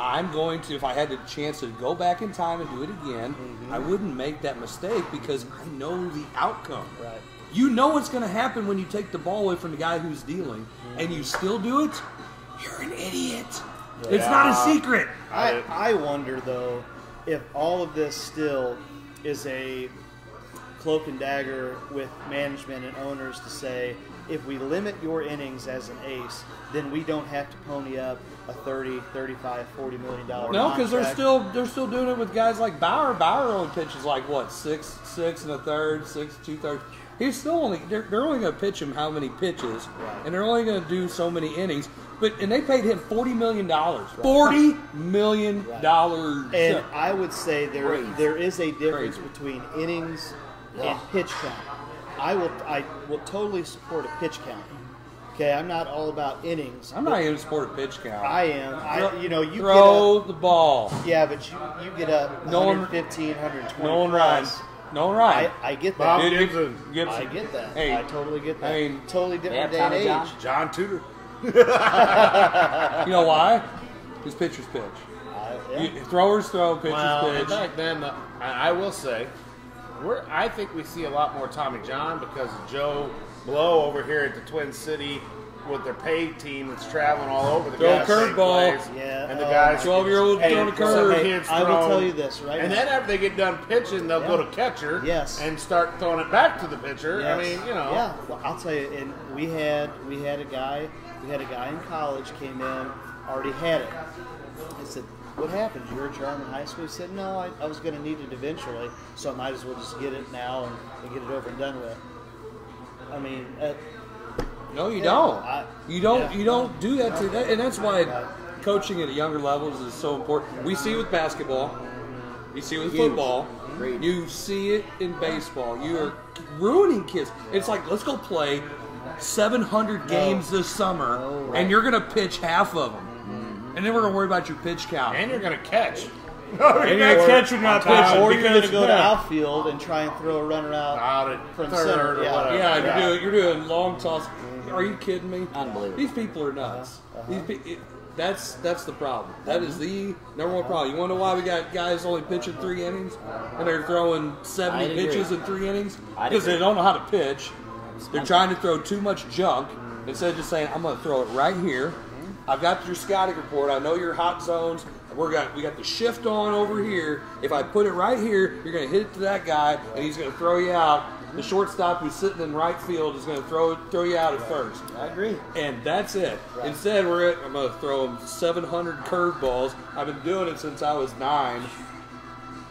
I'm going to. If I had the chance to go back in time and do it again, mm-hmm. I wouldn't make that mistake because I know the outcome. Right. You know what's going to happen when you take the ball away from the guy who's dealing, mm-hmm. and you still do it. You're an idiot. It's not a secret. I, I wonder though if all of this still is a cloak and dagger with management and owners to say if we limit your innings as an ace then we don't have to pony up a 30 35 40 million dollar No, because they're still they're still doing it with guys like Bauer. Bauer only pitches like what six six and a third, six two thirds. He's still only they're, they're only going to pitch him how many pitches, and they're only going to do so many innings. But and they paid him forty million dollars. Forty million dollars. and I would say there Crazy. there is a difference Crazy. between innings Yeah. and pitch count. I will I will totally support a pitch count. Okay, I'm not all about innings. I'm not even support a pitch count. I am. I you know you throw get up, the ball. Yeah, but you you get up No one- 115, 120 No one rhymes. plus. No one rhymes. I, I get that. Bob Dude, Gibson. Gibson. I get that. Hey, I totally get that. I mean, totally different have day and age. John? John Tudor. you know why? His pitchers pitch. I, yeah. You, throwers throw, pitchers Well, and pitch. back then, uh, I, I will say, we're, I think we see a lot more Tommy John because Joe Blow over here at the Twin City with their paid team that's traveling all over the Throw a guys. curveball. Yeah, and the oh guys. 12-year-old Hey, throwing a curve. Hey, I will tell you this right And now. then after they get done pitching, they'll go to catcher. Yes. And start throwing it back to the pitcher. I mean, you know. Yeah, well, I'll tell you. And we had we had a guy we had a guy in college came in already had it. I said, what happened? You arm in high school? He said, no, I, I was going to need it eventually, so I might as well just get it now and, and get it over and done with. I mean, uh, No, you Yeah, don't. I- you don't. yeah. You don't do that to that, and that's why coaching at a younger levels is so important. We see it with basketball. You see it with Huge. football. You see it in baseball. You are ruining kids. It's like let's go play 700 games this summer, and you're gonna pitch half of them, and then we're gonna worry about your pitch count. And you're gonna catch. And you're gonna catch when you're not pitching or you're going to go to outfield and try and throw a runner out, Out at from third center. or yeah. whatever. Yeah, Yeah. you're doing you're doing long toss. Mm-hmm. Are you kidding me? Unbelievable. These people are nuts. Uh-huh. Uh-huh. These pe- it, that's that's the problem. That is mm-hmm. the number one problem. You want to know why we got guys only pitching three innings and they're throwing seventy pitches in three innings because they don't know how to pitch. They're trying to throw too much junk instead of just saying, "I'm going to throw it right here." I've got your scouting report. I know your hot zones. We're got we got the shift on over here. If I put it right here, you're going to hit it to that guy, and he's going to throw you out. The mm-hmm. shortstop who's sitting in right field is going to throw throw you out at first. I agree. And that's it. Instead, we're at, I'm going to throw him 700 curveballs. I've been doing it since I was nine.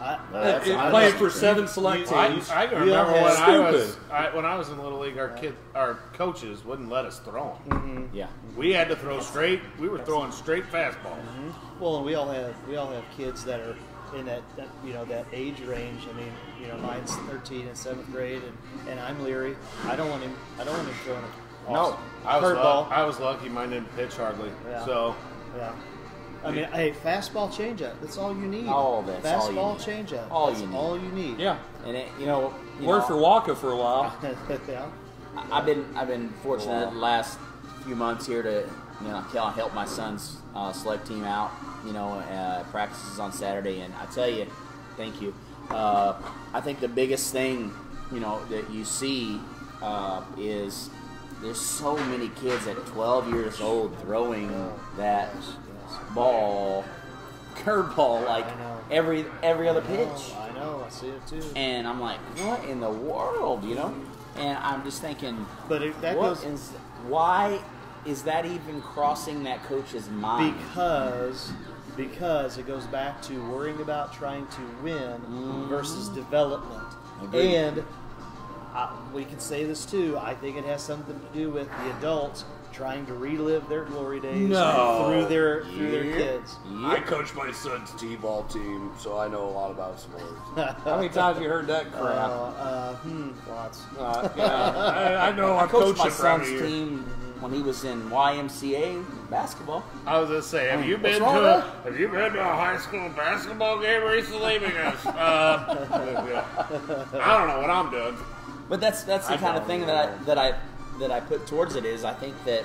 I, uh, it- playing for seven select I, teams. I can We all remember when had- I was Stupid. I, when I was in little league. Our kid, our coaches wouldn't let us throw them. Mm-hmm. Yeah. We had to throw straight. We were throwing straight fastballs. Mm-hmm. Well, and we all have we all have kids that are in that, that you know that age range. I mean, you know, mine's 13 in seventh grade, and, and I'm leery. I don't want him. I don't want him throwing a No, I was curveball. I was lucky. Mine didn't pitch hardly. Yeah. So Yeah. I mean, hey, fastball changeup. That's all you need. All that's all you fastball need. changeup. All that's you need. all you need. Yeah. And it, you know, you Worked know, for Waka for a while. yeah. I- I've been I've been fortunate the last few months here to you know help my son's uh, select team out. You know, uh, practices on Saturday, and I tell you, thank you. Uh, I think the biggest thing you know that you see uh, is there's so many kids at 12 years old throwing that ball curveball like every every other pitch. I know. I see it too. And I'm like, what in the world, you know? And I'm just thinking, But it, that what goes is- why is that even crossing that coach's mind? because because it goes back to worrying about trying to win versus development. Agreed. And uh, we can say this too. I think it has something to do with the adults trying to relive their glory days No. through their through their Yeah. kids. I coach my son's t-ball team, so I know a lot about sports. How many times have you heard that crap? Uh, uh, hmm, lots. Uh, yeah, I, I know. I I've coached coached my him for how son's team when he was in YMCA basketball. I was gonna say, have I mean, you been to a, have you been to a high school basketball game recently? Because uh, I don't know what I'm doing. But that's that's the I kind of know, thing that I that I that I put towards it is I think that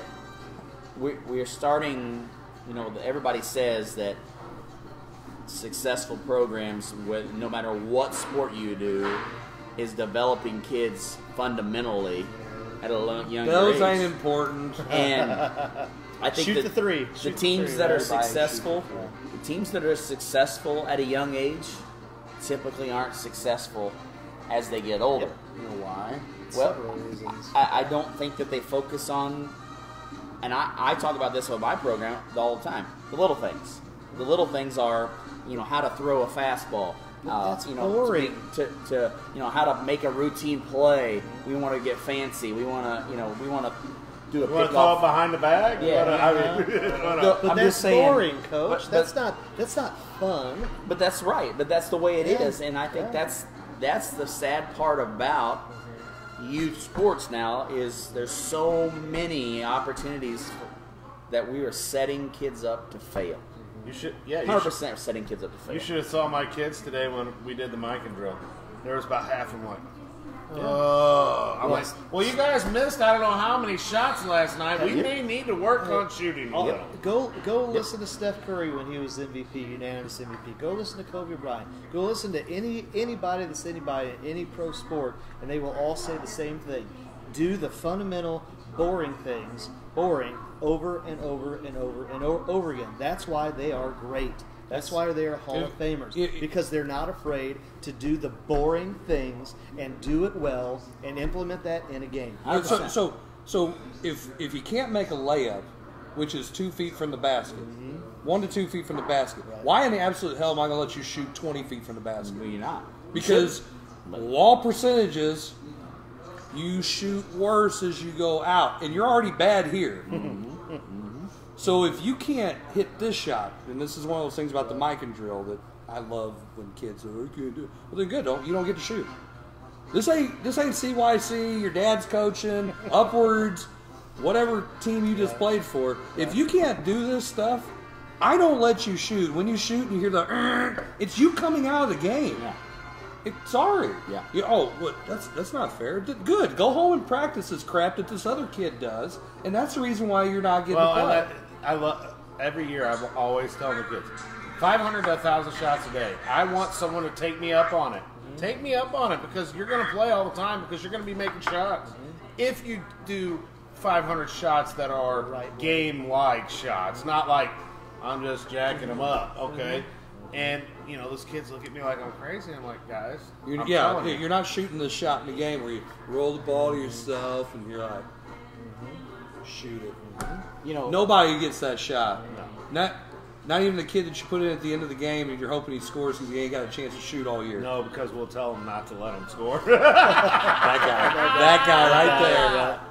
we we're starting. You know, everybody says that successful programs, with no matter what sport you do, is developing kids fundamentally at a young younger Those age. ain't important. And I think Shoot that the three. The Shoot the teams three. that are successful, the the teams that are successful at a young age, typically aren't successful as they get older. You know why? Well, Several reasons. I, I don't think that they focus on, and I, I talk about this with my program all the time. The little things. The little things are, you know, how to throw a fastball. Uh, that's you know, boring. To, be- to, to you know how to make a routine play. We want to get fancy. We want to you know we want to do a You want to throw behind the bag? Yeah, What, uh, I mean, what, The- But I'm that's just saying, boring, coach. but- that's but- not that's not fun. But that's right. But that's the way it is, Yeah. and I think Yeah. that's that's the sad part about youth sports now is there's so many opportunities that we are setting kids up to fail. You should, yeah, you hundred should, percent setting kids up to fail. you should have saw my kids today when we did the Mikan drill. There was about half of them like, oh, I'm Well, like, well, you guys missed I don't know how many shots last night. We Yeah. may need to work on shooting. a Oh. Go go listen to Steph Curry when he was MVP, unanimous MVP. Go listen to Kobe Bryant. Go listen to any anybody that's anybody in any pro sport, and they will all say the same thing. Do the fundamental boring things, boring over and over and over and over, over again. That's why they are great. That's why they are Hall of Famers because they're not afraid to do the boring things and do it well and implement that in a game. So, so, so if if you can't make a layup, which is two feet from the basket. Mm-hmm. One to two feet from the basket. Why in the absolute hell am I going to let you shoot 20 feet from the basket? Well, you're not. Because law percentages, you shoot worse as you go out, and you're already bad here. Mm-hmm. So if you can't hit this shot, and this is one of those things about the Mikan drill that I love when kids are, "I can't do it." Well, then good. Don't you don't get to shoot. This ain't this ain't CYC. Your dad's coaching upwards, whatever team you just played for. If you can't do this stuff, I don't let you shoot. When you shoot and you hear the, "Er," it's you coming out of the game. Yeah. It, sorry. Yeah. You, oh, what? That's that's not fair. Good. Go home and practice this crap that this other kid does, and that's the reason why you're not getting Well, to and play. that, I love every year. I'm always telling the kids, 500 to 1,000 shots a day. I want someone to take me up on it. Mm-hmm. Take me up on it because you're going to play all the time because you're going to be making shots. Mm-hmm. If you do 500 shots that are game-like shots, not like I'm just jacking them up, mm-hmm. okay? And you know, those kids look at me like I'm crazy. I'm like, guys, You're, I'm yeah, you. you're not shooting the shot in the game where you roll the ball to yourself and you're like, shoot it. You know, Nobody gets that shot. No. Not not even the kid that you put in at the end of the game and you're hoping he scores because he ain't got a chance to shoot all year. No, because we'll tell him not to let him score. that guy, that guy right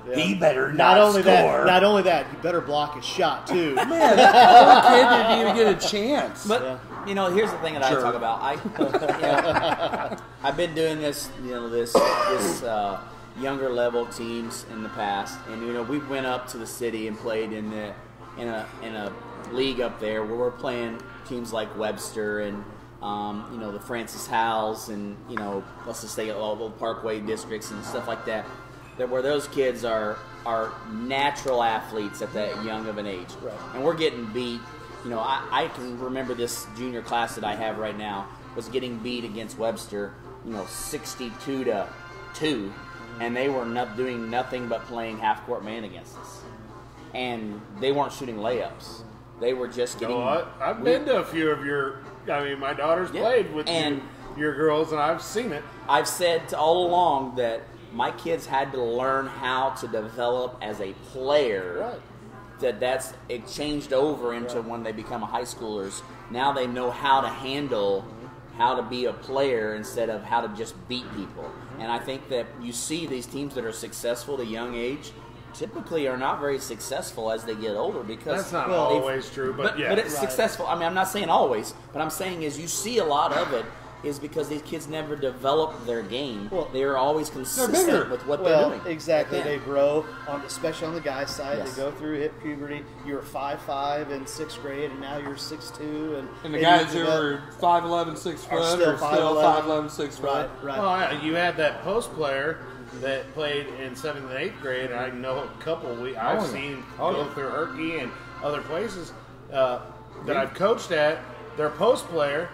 there. Yeah. He better Not not, only score. that, not only that, you better block his shot too. Man, that poor kid didn't even get a chance. But you know, here's the thing that Sure. I talk about. I, you know, I've been doing this, you know, this this uh, younger level teams in the past, and you know, we went up to the city and played in the in a in a league up there where we're playing teams like Webster and. Um, you know the Francis Howells and you know let's just say all the Parkway districts and stuff like that, that where those kids are are natural athletes at that young of an age, Right. and we're getting beat you know, I, I can remember this junior class that I have right now was getting beat against Webster, you know, 62 to 2, and they were not doing nothing but playing half court man against us. And they weren't shooting layups. They were just getting. know what? I've been to a few of your. I mean, my daughter's Yeah. played with And- you, your girls, and I've seen it. I've said all along that my kids had to learn how to develop as a player. Right. That that's it changed over into when they become high schoolers. Now they know how to handle mm-hmm. how to be a player instead of how to just beat people. And I think that you see these teams that are successful at a young age typically are not very successful as they get older because That's not they've- always true, but yeah. but it's Right. successful. I mean, I'm not saying always, but I'm saying is you see a lot of it is because these kids never develop their game. Well, they are always bigger. consistent with what well, they're doing. exactly. They grow, on, especially on the guy's side. Yes. They go through hit puberty. You were five five in sixth grade, and now you're six two. And and the guys you who develop- are 5'11", 6 foot Are are still still 5'11", 5'11", 6 foot. right, right. Well, yeah, you had that post player that played in seventh and eighth grade. And I know a couple we I've Oh, yeah. seen Oh, go yeah. through Herky and other places uh, that I've coached at. They're post player,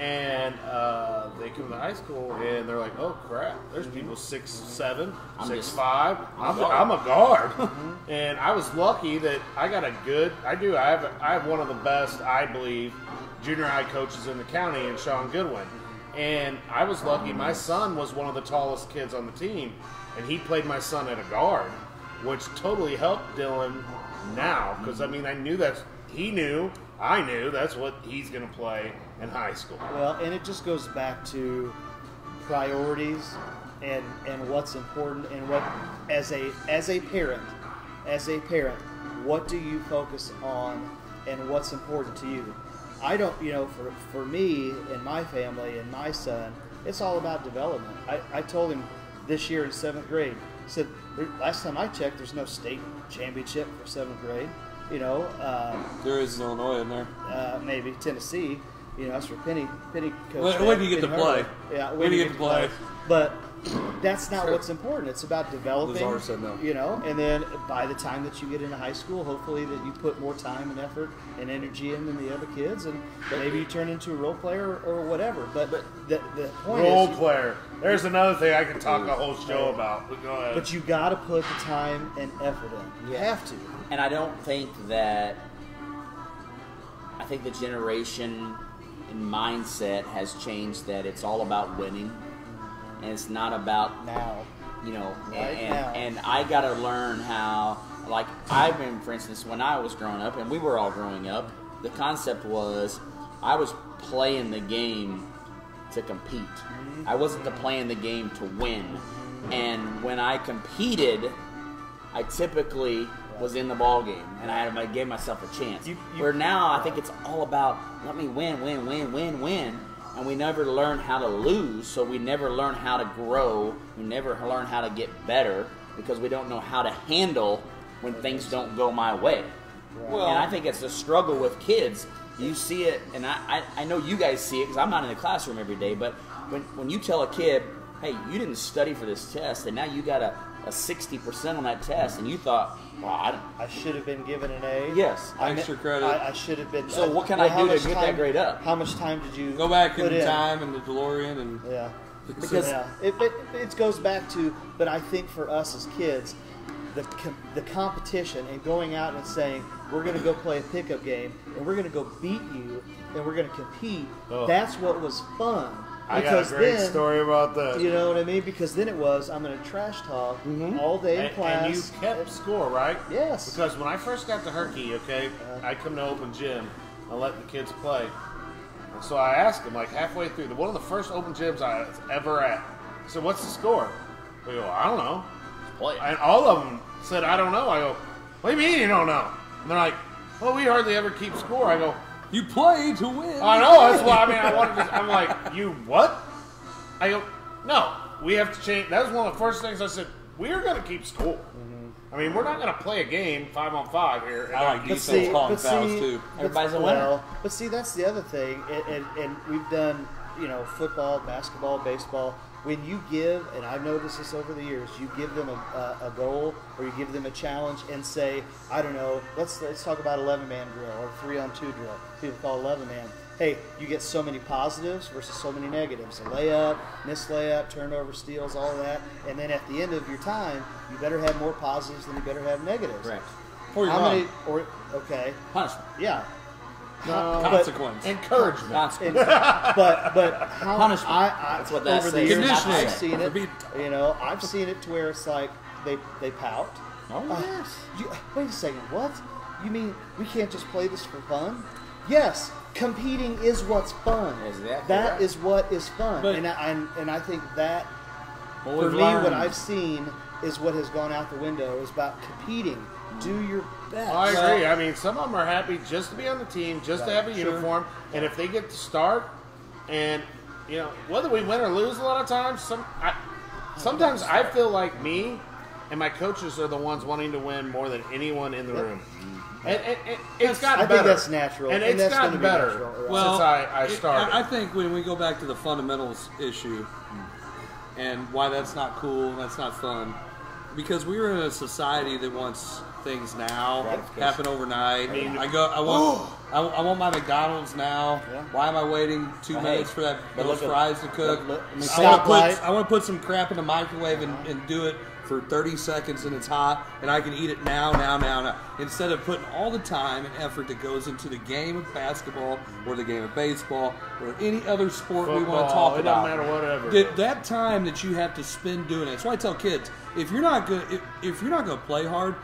and uh, they come to high school and they're like, "Oh crap! There's mm-hmm. people six seven, I'm six just- five. I'm I'm, a guard." I'm a guard." Mm-hmm. and I was lucky that I got a good. I do. I have. I have one of the best, I believe, junior high coaches in the county, and Sean Goodwin. And I was lucky. My son was one of the tallest kids on the team, and he played my son at a guard, which totally helped Dylan now because I mm-hmm. mean I knew that he knew, I knew that's what he's going to play in high school. Well, and it just goes back to priorities and and what's important and what as a as a parent, as a parent, what do you focus on and what's important to you? I don't, you know, for for me and my family and my son, it's all about development. I, I told him this year in seventh grade, said "There- last time I checked, there's no state championship for seventh grade. You know, um, There is Illinois in there. uh, maybe Tennessee. You know, that's where Penny Penny coached. When- at, when do you get Penny to play? Hardaway. Yeah, When do you get to play? But that's not what's important. It's about developing. Lazar said no. You know, and then by the time that you get into high school, hopefully that you put more time and effort and energy in than the other kids, and maybe you turn into a role player or, or whatever. But but the the point is Role is, player. There's another thing I could talk a whole show about. But go ahead. but you got to put the time and effort in. You have to. And I don't think that. I think the generation and mindset has changed that it's all about winning, and it's not about now. You know, Right and, now. and I got to learn how. Like I've been, for instance, when I was growing up, and we were all growing up, the concept was I was playing the game to compete. Mm-hmm. I wasn't to playing the game to win. Mm-hmm. And when I competed, I typically was in the ball game, and I, gave myself a chance. Where now I think it's all about let me win, win, win, win, win, and we never learn how to lose. So we never learn how to grow. We never learn how to get better because we don't know how to handle when things don't go my way. Well- and I think it's a struggle with kids. You see it, and I, I, I know you guys see it because I'm not in the classroom every day. But when, when you tell a kid, hey, you didn't study for this test, and now you got a, a 60% on that test, and you thought, well, I, I should have been given an A. Yes. I Extra meant- credit. I, I should have been. So what can well, I do to much get that grade up? How much time did you Go back in put in? time in the DeLorean and Yeah. Because- yeah, it, it, it goes back to, but I think for us as kids, the com- the competition and going out and saying we're going to go play a pickup game and we're going to go beat you and we're going to compete. Oh. That's what was fun. I got a Because great then- story about that. You know what I mean? Because then it was I'm going to trash talk mm-hmm. all day in and, class. and you kept score, right? Yes. Because when I first got to Herky, okay, uh-huh. I come to open gym and let the kids play. And so I asked them, like halfway through, the one of the first open gyms I was ever at. I said, "What's the score?" They go, "I don't know." Play. And all of them said, "I don't know." I go, "What do you mean you don't know?" And they're like, "Well, we hardly ever keep score." I go, you play to win. I know. That's why I mean I wanted to. I'm like, you what? I go, no. We have to change. That was one of the first things I said. We are going to keep score. I mean, we're not going to play a game five on five here. I like But defense see- calling but fouls see- too. Everybody's a well. But see, that's the other thing, and, and, and we've done, you know, football, basketball, baseball. When you give, and I've noticed this over the years, you give them a, a, a goal or you give them a challenge and say, I don't know, let's let's talk about eleven man drill or three on two drill. People call eleven man. Hey, you get so many positives versus so many negatives. A layup, missed layup, turnover, steals, all that, and then at the end of your time, you better have more positives than you better have negatives. Correct. Or you're How many? Or okay, Punishment. yeah. No, Consequence. encouragement. Consequence. but but how Punishment. I, I That's what that over the years I've seen it. You know, I've seen it to where it's like they they pout. Oh, Uh, yes. you, wait a second. What? You mean we can't just play this for fun? Yes, competing is what's fun. Exactly That right. is what is fun. But- and I and, and I think that Well, for me, what I've seen is what has gone out the window is about competing. Do your best. I agree. I mean, some of them are happy just to be on the team, just to have a uniform, and if they get to start, and you know whether we win or lose, a lot of times, some I, sometimes I feel like me and my coaches are the ones wanting to win more than anyone in the room. Mm-hmm. And, and, and it's gotten I think that's natural, and, and it's that's gotten gonna be better natural, right. Well, since I, I started. I, I think when we go back to the fundamentals issue and why that's not cool, that's not fun, because we are in a society that wants things now, happen overnight. I go, I want, I, I want my McDonald's now. Why am I waiting two minutes hey, for that those fries to cook? look- look- I want to put, I want to put some crap in the microwave and, and do it for 30 seconds and it's hot and I can eat it now, now, now, now. Instead of putting all the time and effort that goes into the game of basketball or the game of baseball or any other sport we want to talk it doesn't about. matter whatever. That, that time that you have to spend doing it. That's why I tell kids, if you're not good, if, if you're not going to play hard,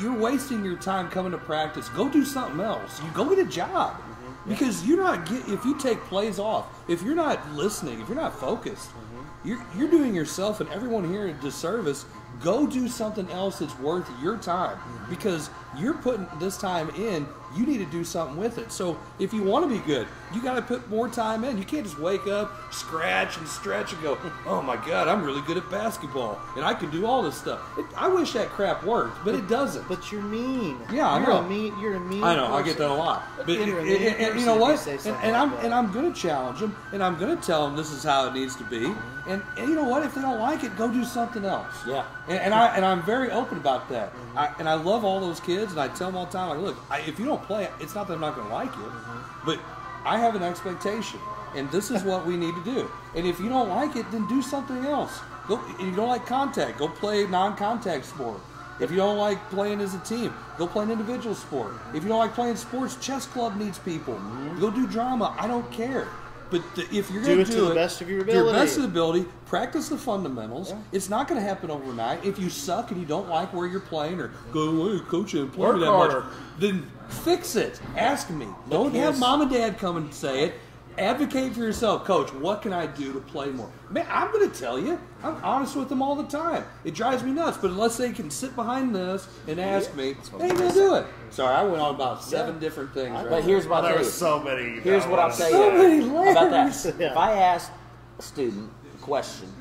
you're wasting your time coming to practice. Go do something else. You go get a job. Mm-hmm. Because you're not get if you take plays off, if you're not listening, if you're not focused, mm-hmm. you're you're doing yourself and everyone here a disservice. Go do something else that's worth your time mm-hmm. because you're putting this time in. You need to do something with it. So if you want to be good, you got to put more time in. You can't just wake up, scratch and stretch and go, "Oh my God, I'm really good at basketball and I can do all this stuff." It, I wish that crap worked, but it doesn't. But you're mean. Yeah, I you're know. A mean, you're a mean. I know. I get that a lot. But a and- mean and- and you know what? say And, and I'm that. and I'm going to challenge them, and I'm going to tell them this is how it needs to be. Mm-hmm. And, and you know what? If they don't like it, go do something else. Yeah. And, and I and I'm very open about that. Mm-hmm. I, and I love all those kids, and I tell them all the time, like, look, I, if you don't play, it's not that I'm not going to like it, mm-hmm. but I have an expectation, and this is what we need to do. And if you don't like it, then do something else. Go. If you don't like contact, go play non-contact sport. If you don't like playing as a team, go play an individual sport. If you don't like playing sports, chess club needs people. Mm-hmm. Go do drama. I don't care. But the, if you're Do going it to to do the it best of your to your ability. best of the ability, practice the fundamentals. It's not going to happen overnight. If you suck and you don't like where you're playing, or go, hey, coach didn't play Work that much, then fix it. Ask me. Don't have mom and dad come and say it. Advocate for yourself, coach. What can I do to play more? Man, I'm going to tell you. I'm honest with them all the time. It drives me nuts, but unless they can sit behind this and ask me, they ain't going to do it. Sorry, I went on about seven different things. right But here's what I'll tell There's you. so many. Here's what I'll that tell So many about layers. that. If I ask a student a question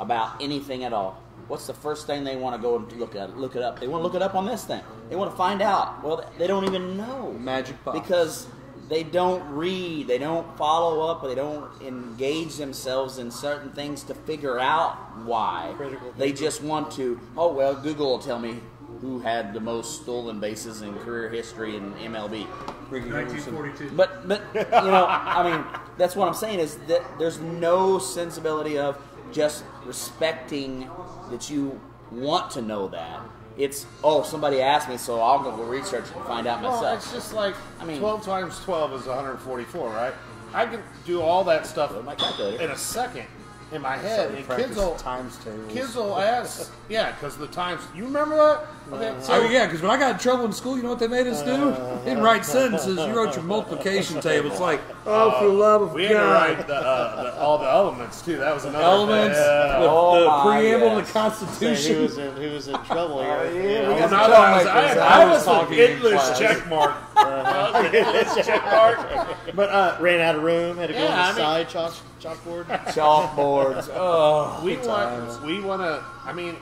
about anything at all, what's the first thing they want to go and look at? Look it up. They want to look it up on this thing. They want to find out. Well, they don't even know Magic box. because they don't read, they don't follow up, they don't engage themselves in certain things to figure out why. They just want to. Oh well, Google will tell me who had the most stolen bases in career history in MLB. 1942. But but you know, I mean, that's what I'm saying is that there's no sensibility of just respecting that you want to know that. It's oh somebody asked me, so I'll go research and find out myself. Well, it's just like I mean- 12 times 12 is 144, right? I can do all that stuff my calculator. in a second in my head. So and kids will, times tables. kids will ask, yeah, because the times. You remember that? Okay, so Oh yeah, because when I got in trouble in school, you know what they made us do? Didn't write sentences. You wrote your multiplication table. It's like, oh, for the love of we had to God. write the, uh, the, all the elements too. That was another Elements, Yeah. the, Oh the my preamble yes. to the Constitution. who was in who was in trouble here. yeah, Well, Because not the I was, troublemakers, I, I I was was an English class. check mark. Uh, English check mark. But uh, ran out of room, had to go Yeah, on I the mean- side chalk, chalkboard. chalkboards. Oh, We want, times. we want to. I mean,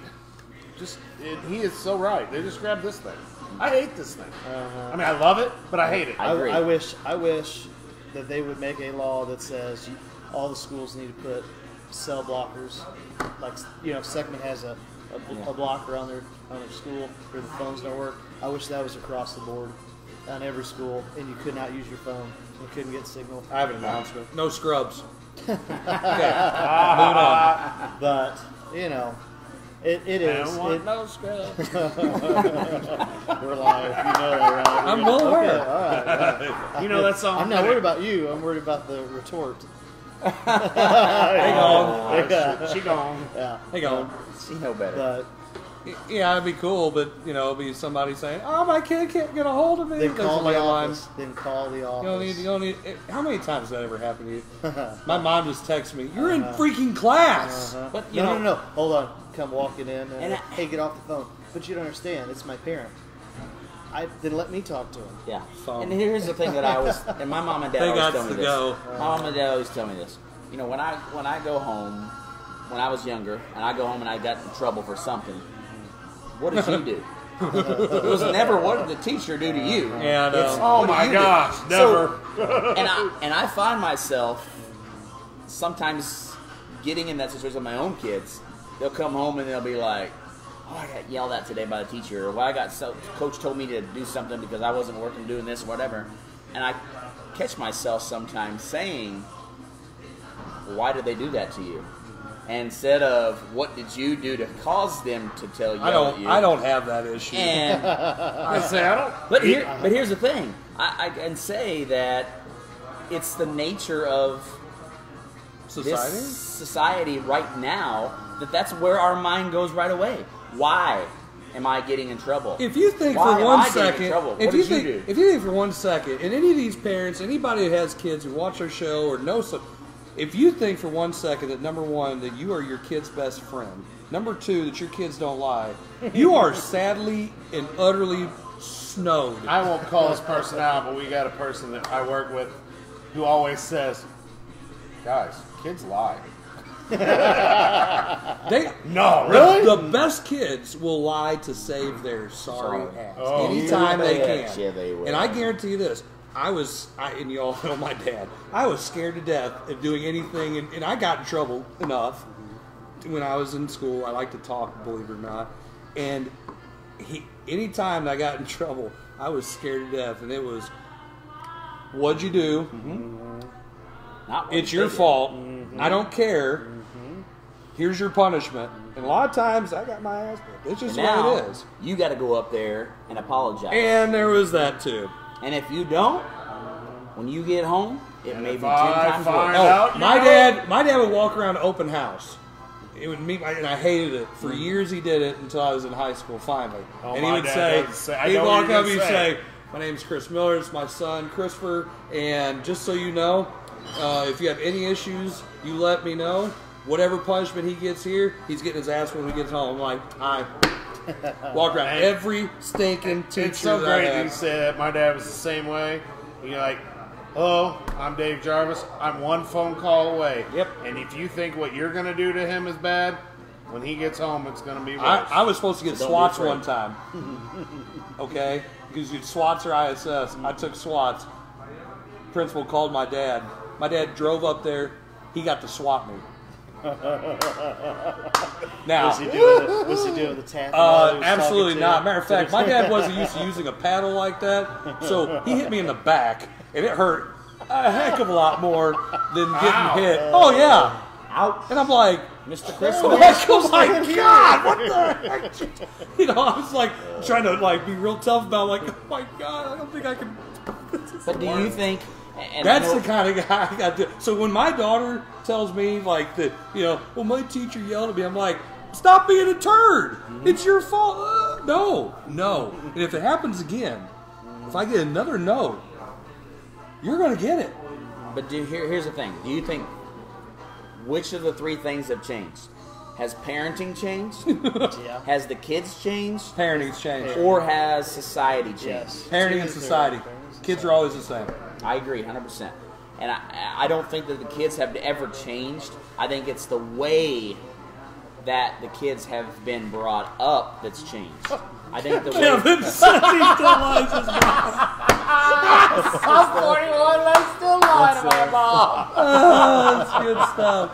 just it, he is so right. They just grabbed this thing. I hate this thing. Uh-huh. I mean, I love it, but I hate it. I I, agree. I wish I wish that they would make a law that says you, all the schools need to put cell blockers. Like you know, if Second has a, a, a blocker on their on their school where the phones don't work. I wish that was across the board on every school, and you could not use your phone. You couldn't get signal. I have an announcement. No scrubs. Okay, moving on. But you know, it, it I is. don't want it- no scrub. we're live. You know that, right? I'm well Okay, aware. all right, all right. You know that song. I'm not worried about you. I'm worried about the retort. Hang on. Yeah. She gone. Yeah. Hang on. She know better. But Yeah, it'd be cool, but you know, it'd be somebody saying, "Oh, my kid can't get a hold of me." then There's call the online. office. Then call the You don't need. office. You don't need. it- How many times has that ever happened to you? My mom just texted me, "You're in freaking class." Uh-huh. But, you no, know- no, no. Hold on. Come walking in and, And I- hey, get off the phone. But you don't understand. It's my parent. I then let me talk to him. Yeah. Phone. And here's the thing that I always and my mom and dad They always tell me to this. go. My mom and dad always tell me this. You know, when I when I go home, when I was younger, and I go home and I got in trouble for something, what did you do? it was never what did the teacher do to you. Yeah, I. It's, Oh my you do? gosh, So- never. and I and I find myself sometimes getting in that situation with my own kids. They'll come home and they'll be like, "Oh, I got yelled at today by the teacher," or "Well, I got so coach told me to do something because I wasn't working doing this or whatever," and I catch myself sometimes saying, "Why did they do that to you?" Instead of what did you do to cause them to tell you? I don't. I don't have that issue. And I say I don't. but here, but here's the thing. I, I can say that it's the nature of Society. society right now that that's where our mind goes right away. Why am I getting in trouble? If you think Why for one I getting in second, if you you think, if you think for one second, and any of these parents, anybody who has kids who watch our show or knows some, if you think for one second that number one that you are your kid's best friend, number two that your kids don't lie, you are sadly and utterly snowed. I won't call this person out, but we got a person that I work with who always says, "Guys, kids lie." They No, really? The best kids will lie to save their sorry Sorry. ass Oh. anytime they Yes, can. yeah, they will. And I guarantee you this: I was, I, and you all know my dad. I was scared to death of doing anything, and, and I got in trouble enough when I was in school. I like to talk, believe it or not. And he, anytime I got in trouble, I was scared to death, and it was, "What'd you do? Mm-hmm. Not what It's your fault. Mm-hmm. I don't care. Mm-hmm. Here's your punishment." And a lot of times, I got my ass beat. It's just And the now way it is. you got to go up there and apologize. And there was that too. And if you don't, when you get home, it And may if be I ten times worse. out- my dad, my dad would walk around open house. It would meet my, and I hated it. For years, he did it until I was in high school. Finally, Oh, and he would say, does say- I he'd walk up, gonna he'd say. say, "My name's Chris Miller. It's my son, Christopher. And just so you know, uh, if you have any issues, you let me know. Whatever punishment he gets here, he's getting his ass when he gets home." I'm like, I walk around Man. every stinking teacher. It's so great had. that you say that. My dad was the same way. You're like, hello, I'm Dave Jarvis. I'm one phone call away. Yep. And if you think what you're going to do to him is bad, when he gets home, it's going to be worse. I, I was supposed to get So SWATs one time. okay? Because you SWATs or ISS. I took SWATs. Principal called my dad. My dad drove up there. He got to swat me. Now, Was he doing the- was he doing the tap Uh, absolutely not. Matter of fact, my dad wasn't used to using a paddle like that, so he hit me in the back, and it hurt a heck of a lot more than getting Ow. hit. Oh yeah, ouch! And I'm like, Mr. Chris, oh my, oh my god, what the heck? You know, I was like trying to like be real tough about like, oh my god, I don't think I can. But do you think? And That's I the kind of guy I got to. So when my daughter tells me like that, you know, well, my teacher yelled at me, I'm like, stop being a turd. It's your fault. Uh, no, no. And if it happens again, if I get another no, you're gonna get it. But do, here, here's the thing. Do you think which of the three things have changed? Has parenting changed? yeah. Has the kids changed? Parenting's changed. Or has society changed? Yes. Parenting and society. Kids are always the same. I agree, hundred percent. And I, I don't think that the kids have ever changed. I think it's the way that the kids have been brought up that's changed. I think the way. Kevin said he still lies his I'm 41 and I still lie to my mom. Oh, that's good stuff.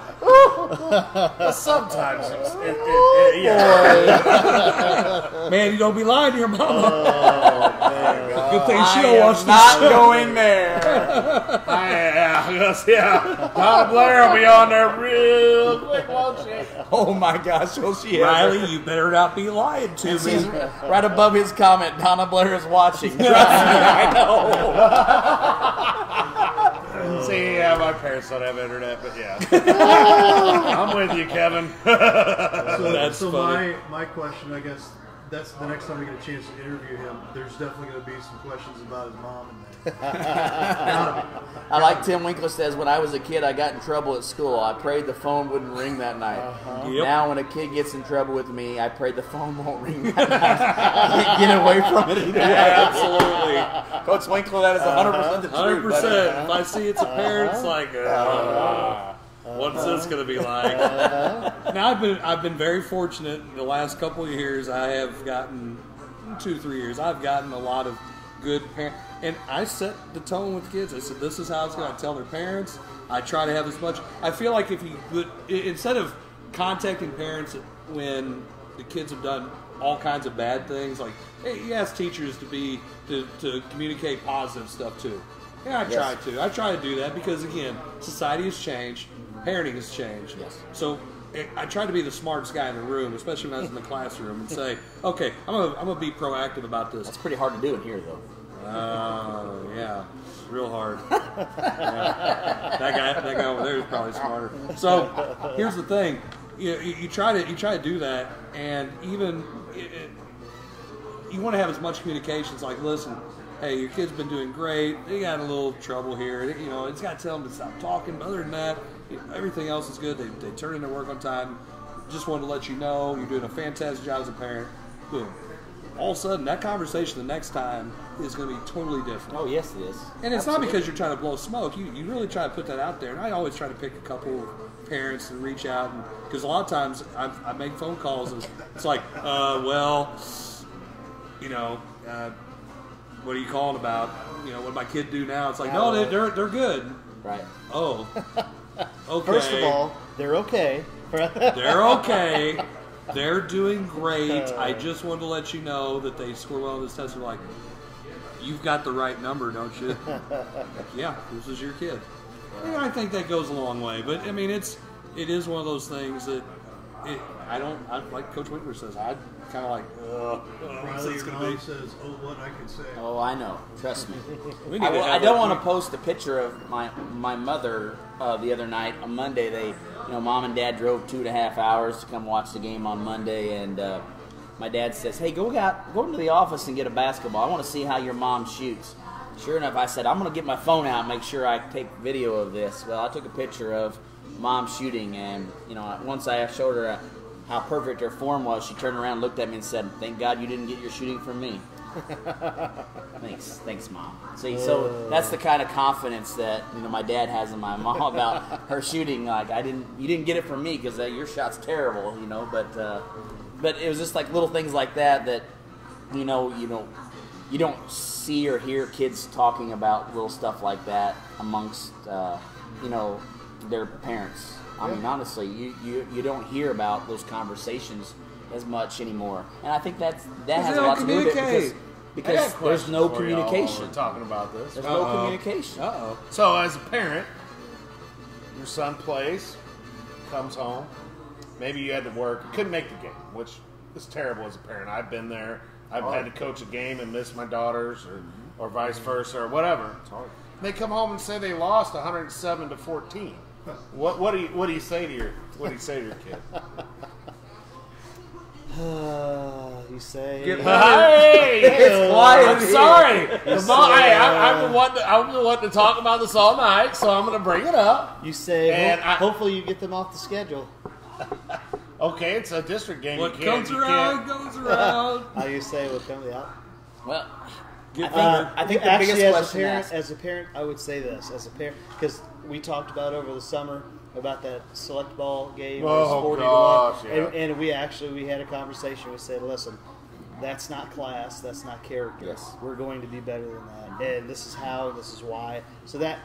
Sometimes it's, it, it, it, yeah. Man, you don't be lying to your mama. Oh, Good thing she I don't am watch this not show. going there. I, yeah, yes, yeah. Donna Blair will be on there real quick, won't she? Oh my gosh, will she ever? Riley, you better not be lying to This me. is right above his comment. Donna Blair is watching. Trust me, I know. See, yeah, my parents don't have internet, but yeah. I'm with you, Kevin. So, That's so funny. my my question, I guess, that's the next time we get a chance to interview him. There's definitely going to be some questions about his mom in there. I like Tim Winkler says, when I was a kid, I got in trouble at school. I prayed the phone wouldn't ring that night. Yep. Now, when a kid gets in trouble with me, I pray the phone won't ring that night. Get away from it either. Absolutely. Coach Winkler, that is 100% the truth. 100. percent If I see it's a parent, it's like, uh, what's uh-huh. this going to be like? Uh-huh. now I've been I've been very fortunate. In the last couple of years, I have gotten two three years. I've gotten a lot of good parents, and I set the tone with kids. I said, this is how it's going to tell their parents. I try to have as much. I feel like if you would instead of contacting parents when the kids have done all kinds of bad things, like hey, you ask teachers to be to, to communicate positive stuff too. Yeah, I Yes. try to. I try to do that because again, society has changed, parenting has changed. Yes. So I try to be the smartest guy in the room, especially when I was in the classroom, and say, okay, I'm gonna I'm gonna be proactive about this. That's pretty hard to do in here, though. Oh yeah, real hard. Yeah. That guy, that guy over there is probably smarter. So here's the thing: you, you, you try to you try to do that, and even it, it, you want to have as much communications. Like, listen, hey, your kid's been doing great. They got a little trouble here. You know, it's got to tell them to stop talking. But other than that, everything else is good. They they turn in their work on time. Just wanted to let you know you're doing a fantastic job as a parent. Boom all of a sudden that conversation the next time is going to be totally different. Oh, yes, it is. And it's Absolutely. not because you're trying to blow smoke. You, you really try to put that out there. And I always try to pick a couple of parents and reach out. and Because a lot of times I, I make phone calls and it's like, uh, well, you know, uh, what are you calling about? You know, what did my kid do now? It's like, no, they, they're, they're good. Right. Oh, okay. First of all, they're okay. They're okay. They're doing great. Uh. I just wanted to let you know that they scored well on this test. They're like, you've got the right number, don't you? yeah, this is your kid. Yeah, I think that goes a long way. But I mean, it's it is one of those things that it, I don't. I, like Coach Winkler says, I kind of like. Uh, Riley, your mom says, "Oh, what I can say." Oh, I know. Trust me. We need I, to I don't want to post a picture of my my mother uh, the other night on Monday. They, you know, mom and dad drove two and a half hours to come watch the game on Monday, and uh, my dad says, "Hey, go out, go into the office and get a basketball. I want to see how your mom shoots." Sure enough, I said, "I'm going to get my phone out and make sure I take video of this." Well, I took a picture of mom shooting, and you know, once I showed her uh, how perfect her form was, she turned around, looked at me, and said, "Thank God you didn't get your shooting from me." Thanks, thanks, mom. See, so that's the kind of confidence that you know my dad has in my mom about her shooting. Like I didn't, you didn't get it from me because uh, your shot's terrible, you know. But uh, but it was just like little things like that that you know you know you don't see or hear kids talking about little stuff like that amongst uh, you know their parents. I mean, honestly, you, you you don't hear about those conversations as much anymore, and I think that's that has a lot to do with it because because there's no for y'all while communication. We're talking about this. There's no communication. Uh oh. So as a parent, your son plays, comes home. Maybe you had to work. Couldn't make the game, which is terrible as a parent. I've been there. I've had to coach a game and miss my daughters, or, or vice versa, or whatever. They come home and say they lost 107 to 14. What what do you what do you say to your what do you say to your kid? you say. Get Hey, it's quiet. I'm sorry. You The mo- say, hey, I, I'm uh, the one. That, I'm the one to talk about this all night, so I'm going to bring it up. You say, And ho- I- hopefully you get them off the schedule. Okay, it's a district game. What you comes around goes around. How you say what comes out? Well, I think- think, I think the actually, biggest as question a parent, asked- as a parent, I would say this as a parent because we talked about over the summer about that select ball game. where it was Oh, 40 gosh, to one, and, and we actually we had a conversation. We said, listen. That's not class. That's not character. Yes. We're going to be better than that, and this is how. This is why. So that,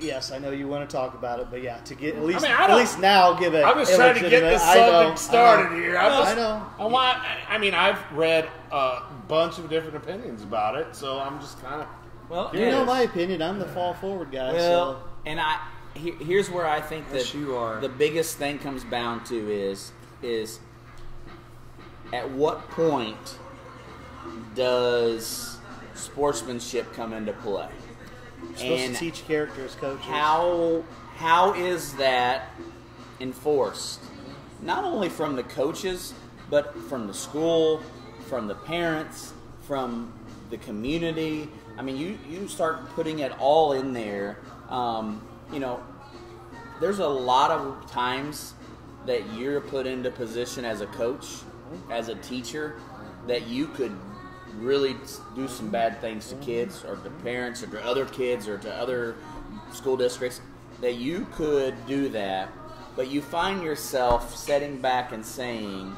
yes, I know you want to talk about it, but yeah, to get at least mean, I at least now give a. I'm just trying to get this I know, I uh-huh. started here. I'm just, I know. I want. I mean, I've read a bunch of different opinions about it, so I'm just kind of. Well, You know my opinion. I'm the fall forward guy. Well, so. and I he, here's where I think that Yes, you are. the biggest thing comes down to is is at what point does sportsmanship come into play? Supposed to teach characters, coaches. How how is that enforced? Not only from the coaches, but from the school, from the parents, from the community. I mean, you you start putting it all in there. Um, you know, there's a lot of times that you're put into position as a coach, as a teacher, that you could really do some bad things to kids or to parents or to other kids or to other school districts that you could do that but you find yourself setting back and saying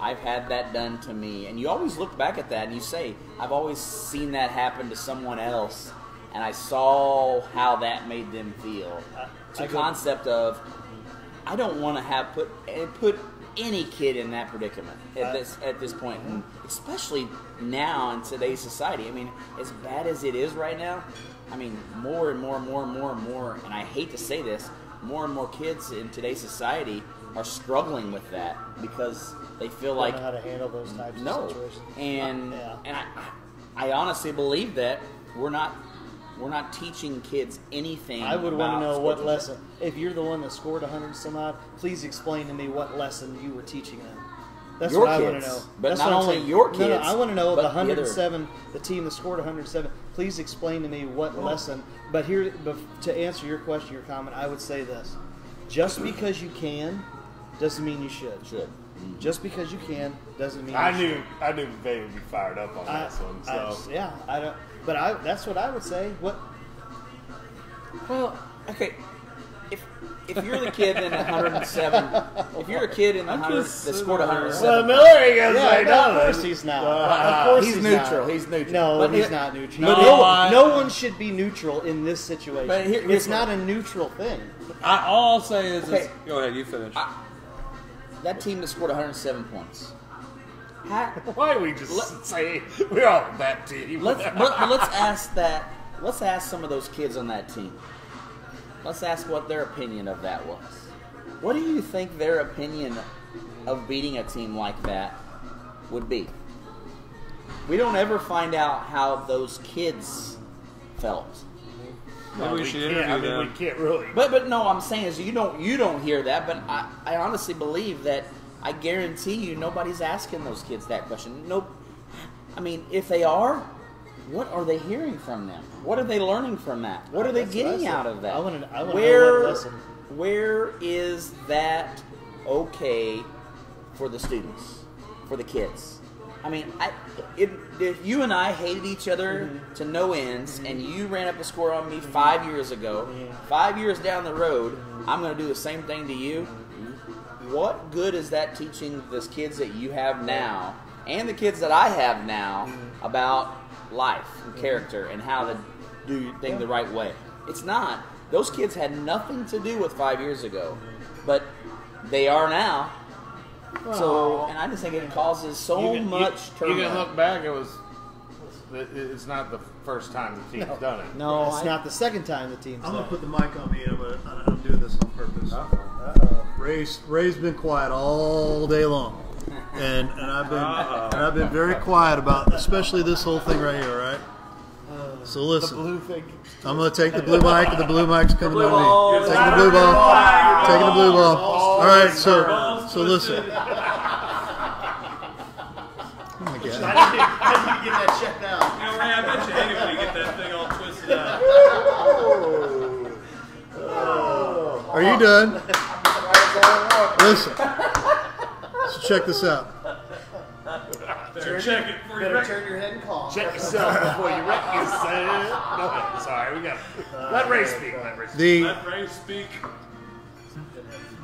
I've had that done to me. And you always look back at that and you say I've always seen that happen to someone else and I saw how that made them feel. It's a concept of I don't want to have put eh, put any kid in that predicament at this at this point, and especially now in today's society. I mean, as bad as it is right now, I mean, more and more and more and more and more, and I hate to say this, more and more kids in today's society are struggling with that because they feel Don't like know how to handle those types no, of situations. and Yeah. and I, I honestly believe that we're not we're not teaching kids anything. I would want to know what lesson. If you're the one that scored 100 some odd, please explain to me what lesson you were teaching them. That's Your what I want to know. but That's not I'm only saying. your No, no, I want to know but the the other- 107, the team that scored 107. Please explain to me what lesson. But here, to answer your question, your comment, I would say this: just because you can, doesn't mean you should. Should. Mm-hmm. Just because you can doesn't mean I knew should. I knew they would be fired up on I- this one. I- So yeah, I don't. But I that's what I would say. What Well, okay. If if you're the kid in 107, if you're a kid in the 100 that scored 107, Well, Miller ain't gonna Yeah, say no, of course he's not. Uh, of course he's he's neutral. Not. He's neutral. No, But he's here- not neutral. but no, here- one, no one should be neutral in this situation. But here- it's not a neutral thing. I, all I'll say is, Okay. is go ahead, you finish. that team that scored 107 points. How, Why we just say we're all that team? let's let, let's ask that. Let's ask some of those kids on that team. Let's ask what their opinion of that was. What do you think their opinion of beating a team like that would be? We don't ever find out how those kids felt. Maybe we should can't- interview I mean, them. we can't really. But but no, I'm saying is you don't you don't hear that, but I, I honestly believe that I guarantee you nobody's asking those kids that question. Nope. I mean, if they are, what are they hearing from them? What are they learning from that? What are they That's getting out of that? I wanna- I wanna know where what lesson. where is that okay for the students, for the kids? I mean, I, it, if you and I hated each other Mm-hmm. to no ends, and you ran up a score on me five years ago, five years down the road, Mm-hmm. I'm going to do the same thing to you. What good is that teaching the kids that you have now and the kids that I have now Mm-hmm. about life and character and how to do things the right way? It's not. Those kids had nothing to do with five years ago, but they are now. So, and I just think it causes so You can- you- much You, turmoil. can look back. It was. It's not the first time the team's done it. No, it's not the second time the team's I'm done gonna it. put the mic on me. I'm, gonna, I'm doing this on purpose. Ray's Ray's been quiet all day long, and and I've been Uh-oh. and I've been very quiet about especially this whole thing right here. Right. So listen, The blue thing. I'm gonna take the blue mic, and the blue mic's coming blue to me. Taking the blue ball. Taking the blue ball. All right. So so listen. Oh my I God. need, I need to get that checked out. You know, Ray, I bet you anybody get that thing all twisted up. Are you done? Listen. So check this out. Better check it before you Better wreck turn your head and call. Check yourself before you wreck yourself. No, sorry, we got. Let Ray speak. Let Ray speak. The Let Ray speak.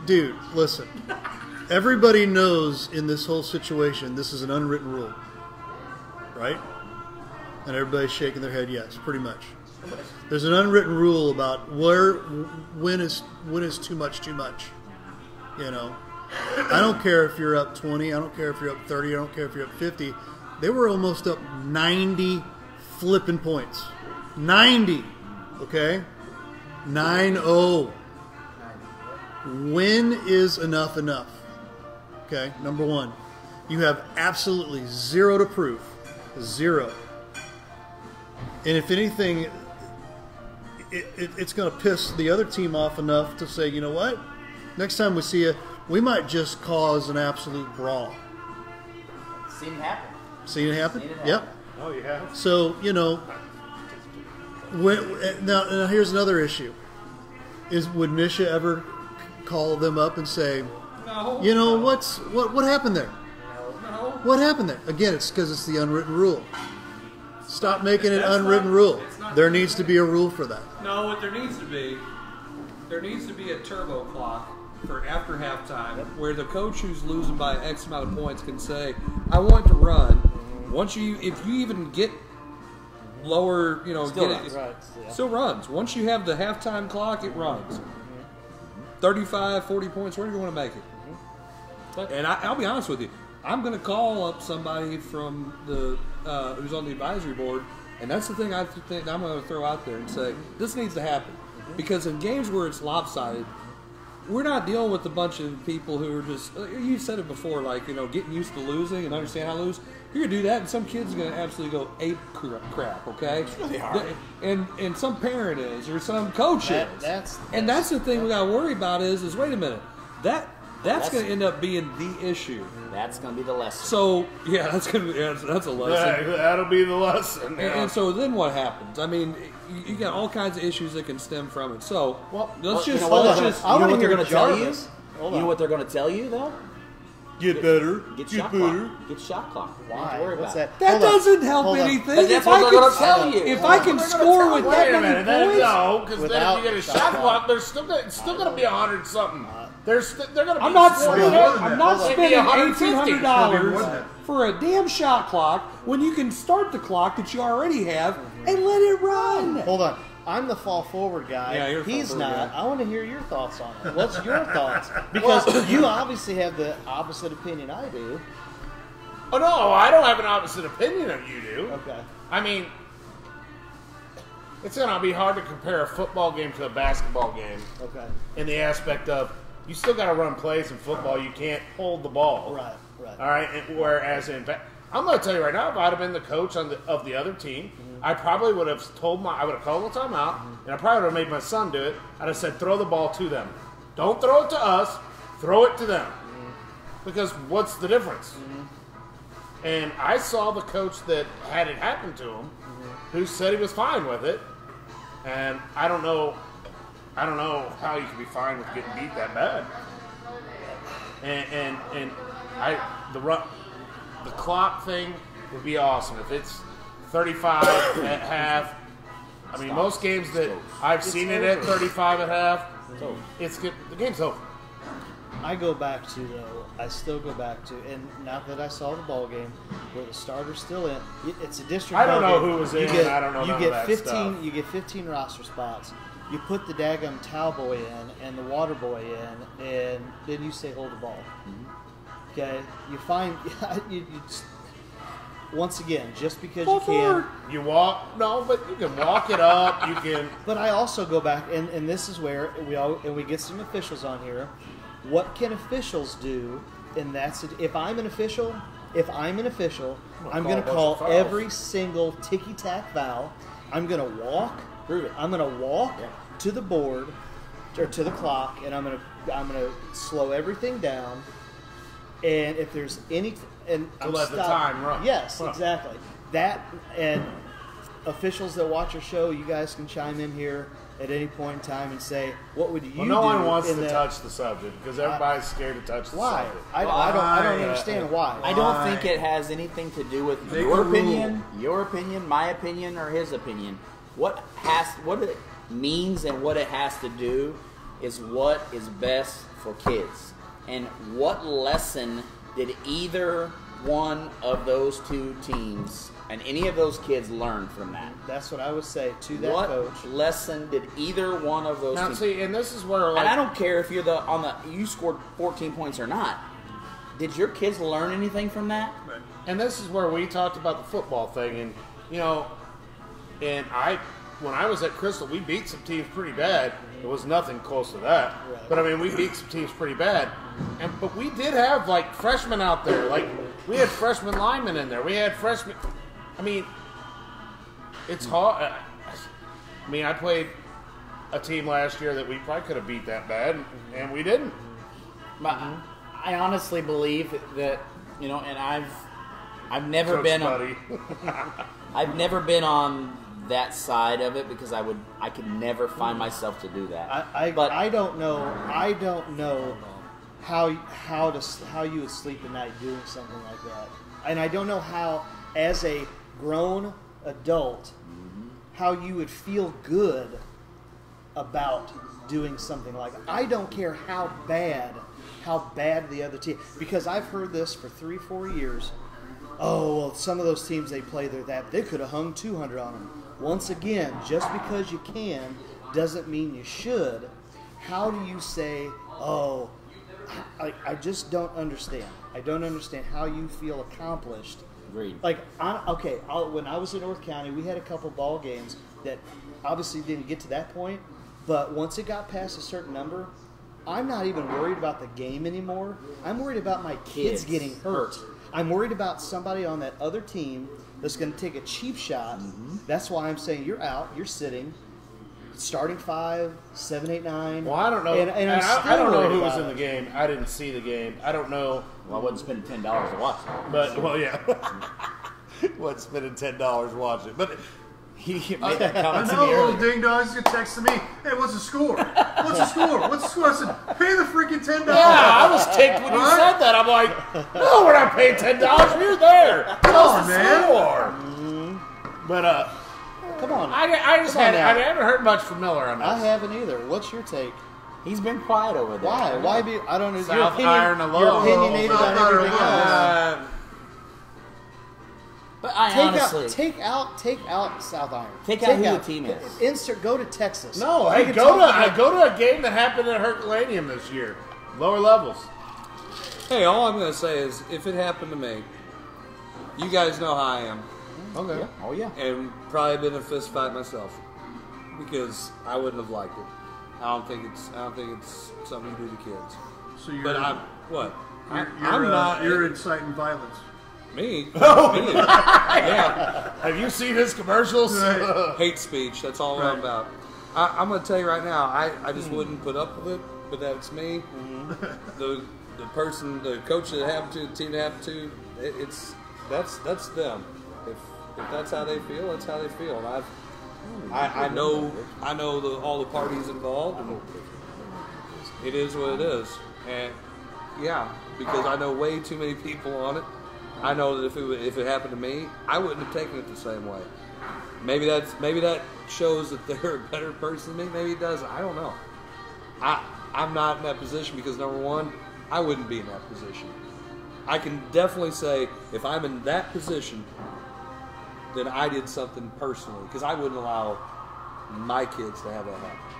dude, listen. Everybody knows in this whole situation this is an unwritten rule, right? And everybody's shaking their head yes, pretty much. There's an unwritten rule about where when is when is too much too much. You know, I don't care if you're up 20, I don't care if you're up 30, I don't care if you're up 50. They were almost up 90 flipping points. 90. Okay? 9 0. When is enough enough? Okay, number one. You have absolutely zero to prove. Zero. And if anything, it, it, it's going to piss the other team off enough to say, you know what? Next time we see you, we might just cause an absolute brawl. Seen it happen. Seen it happen? Seen it happen. Yep. Oh, you have. So you know, when, now, now here's another issue: is would MSHSAA ever call them up and say, No. you know, what's what what happened there? No. What happened there? Again, it's because it's the unwritten rule. Stop making it unwritten not- rule. There needs to be a rule for that. No, what there needs to be, there needs to be a turbo clock for after halftime where the coach who's losing by X amount of points can say, "I want to run." Mm-hmm. Once you, if you even get lower, you know, Still get runs. it, Right, yeah. still runs. Once you have the halftime clock, it runs. Mm-hmm. 35, 40 points, where do you want to make it? Mm-hmm. And I, I'll be honest with you, I'm going to call up somebody from the uh, who's on the advisory board, and that's the thing I think I'm going to throw out there and say this needs to happen because in games where it's lopsided, we're not dealing with a bunch of people who are just. uh, You said it before, like you know, getting used to losing and understand how to lose. You're gonna do that, and some kid's are gonna absolutely go ape crap. Okay, they are. and and some parent is, or some coach That- is. that's- and that's the thing we gotta worry about is is wait a minute that that's, That's- gonna end up being the issue. That's going to be the lesson. So yeah, that's gonna be, yeah, that's, that's a lesson. Yeah, that'll be the lesson. And, yeah. and so then what happens? I mean, you, you got all kinds of issues that can stem from it. So Well, let's you just know what, let's just gonna- you know what they're going to tell you? Hold You know what they're going to tell you though? Get better. Get shot clock. Get shot clock. You don't Why? worry What's about that? That Hold doesn't help Hold anything. But that's if what I can, tell you. If Hold I can score with that many minute, points, no, because then Without if you get a shot shot clock. clock, there's still gonna, it's still going to be a hundred something. There's st- they're going to be. I'm not spending. I'm that. not spending 150. eighteen hundred It's gonna be more than dollars for a damn shot clock when you can start the clock that you already have and let it run. Hold on. I'm the fall forward guy. Yeah, you're He's not. guy. I want to hear your thoughts on it. What's your thoughts? Because you obviously have the opposite opinion I do. Oh no, I don't have an opposite opinion of you do. Okay. I mean, it's going to be hard to compare a football game to a basketball game Okay. in the aspect of you still got to run plays in football. You can't hold the ball. Right, right. All right. And whereas in, fact, I'm going to tell you right now, if I'd have been the coach on the, of the other team, Mm-hmm. I probably would have told my, I would have called the timeout, and I probably would have made my son do it. I'd have said, throw the ball to them. Don't throw it to us. Throw it to them. Mm-hmm. Because what's the difference? And I saw the coach that had it happen to him, Mm-hmm. who said he was fine with it. And I don't know, I don't know how you can be fine with getting beat that bad. And and, and I the run, the clock thing would be awesome if it's 35 at half. I mean, Stop. most games that I've It's seen it at over. 35 at half, It's over. it's good. The game's over. I go back to though. I still go back to, and now that I saw the ball game where the starter's still in, it's a district. I don't know game. who was You in, Get, I don't know You none of get that 15. stuff. You get 15 roster spots. You put the daggum towel boy in and the water boy in, and then you say hold the ball. Mm-hmm. Okay, you find you, you just, once again just because Go you can. forward. You walk no, but you can walk it up. You can. But I also go back, and, and this is where we all and we get some officials on here. What can officials do And that's sit- If I'm an official, if I'm an official, I'm I'm gonna going to call a call bunch of fouls. every single ticky tack foul. I'm going to walk. Prove it. I'm going to walk to the board or to the clock, and I'm going to I'm going to slow everything down. And if there's any, and To I'm let the time run. Yes, Huh. exactly. That and officials that watch our show, you guys can chime in here at any point in time and say, what would you Well, no do one wants in to that- touch the subject because everybody's scared to touch the Why? subject. I, I don't. I don't Why? understand why. I don't think it has anything to do with Make your rule. opinion, your opinion, my opinion, or his opinion. What has what it means and what it has to do is what is best for kids. And what lesson did either one of those two teams and any of those kids learn from that? That's what I would say to that what coach. lesson did either one of those Now, teams? see, and this is where, like, and I don't care if you're the on the you scored 14 points or not. Did your kids learn anything from that? And this is where we talked about the football thing, and you know, and I, when I was at Crystal, we beat some teams pretty bad. It was nothing close to that, but I mean, we beat some teams pretty bad. And but we did have like freshmen out there, like we had freshman linemen in there. We had freshmen. I mean, it's hard. I mean, I played a team last year that we probably could have beat that bad, and we didn't. But I honestly believe that you know, and I've I've never Coach been Buddy. on, I've never been on that side of it because I would I could never find myself to do that. I, I, I don't know. I don't know how how to how you would sleep at night doing something like that, and I don't know how, as a grown adult, mm-hmm. how you would feel good about doing something like that. I don't care how bad how bad the other team because I've heard this for three four years. Oh well, some of those teams they play they're that they could have hung 200 on them. Once again, just because you can doesn't mean you should. How do you say, oh, I, I just don't understand. I don't understand how you feel accomplished. Agreed. Like, I, okay, i when I was in North County, we had a couple ball games that obviously didn't get to that point, but once it got past a certain number, I'm not even worried about the game anymore. I'm worried about my kids, Kids getting hurt. I'm worried about somebody on that other team that's going to take a cheap shot. Mm-hmm. That's why I'm saying you're out, you're sitting, starting five, seven, eight, nine. Well, I don't know. And, and I'm And I, I still don't know who was about in the game. I didn't see the game. I don't know. Well, I wasn't spending ten dollars to watch it. But well, yeah, wasn't spending ten dollars to watch it. But he made that comment I know little ding dongs get texting me, hey, what's the score? What's the score? What's the score? I said, pay the freaking ten dollars. Yeah, I was ticked when you said that. I'm like, no, we're not paying ten dollars. We're there. Come What's on, the man. score? But uh, Come on. I, I just Come on had. I haven't heard much from Miller on this. I haven't either. What's your take? He's been quiet over there. Why? Why be? I don't know. Your opinion, Iron you're alone. opinionated South on Iron everything alone. else. But I take honestly out, take out, take out South Iron. Take out who the team is. Insert. Go to Texas. no, We hey, can go to about- I go to a game that happened at Herculaneum this year, lower levels. Hey, all I'm going to say is if it happened to me, you guys know how I am. Okay. Oh yeah. And probably been in a fist fight myself because I wouldn't have liked it. I don't think it's I don't think it's something you do to kids. So you're, but I'm what? I, You're, you're, I'm uh, not. You're inciting violence. Me. Oh. me. Yeah. Have you seen his commercials? Hate speech. That's all Right. I'm about. I, I'm going to tell you right now. I, I just hmm. wouldn't put up with it. But that's me. Hmm. The the person, the coach that have to, the team that have to. It, it's that's that's them. If if that's how they feel, that's how they feel. And I've I, I know I know the, all the parties involved. And it is what it is. And yeah, because I know way too many people on it. I know that if it if it happened to me, I wouldn't have taken it the same way. Maybe that's maybe that shows that they're a better person than me. Maybe it doesn't. I don't know. I I'm not in that position because number one, I wouldn't be in that position. I can definitely say if I'm in that position, then I did something personally because I wouldn't allow my kids to have that happen.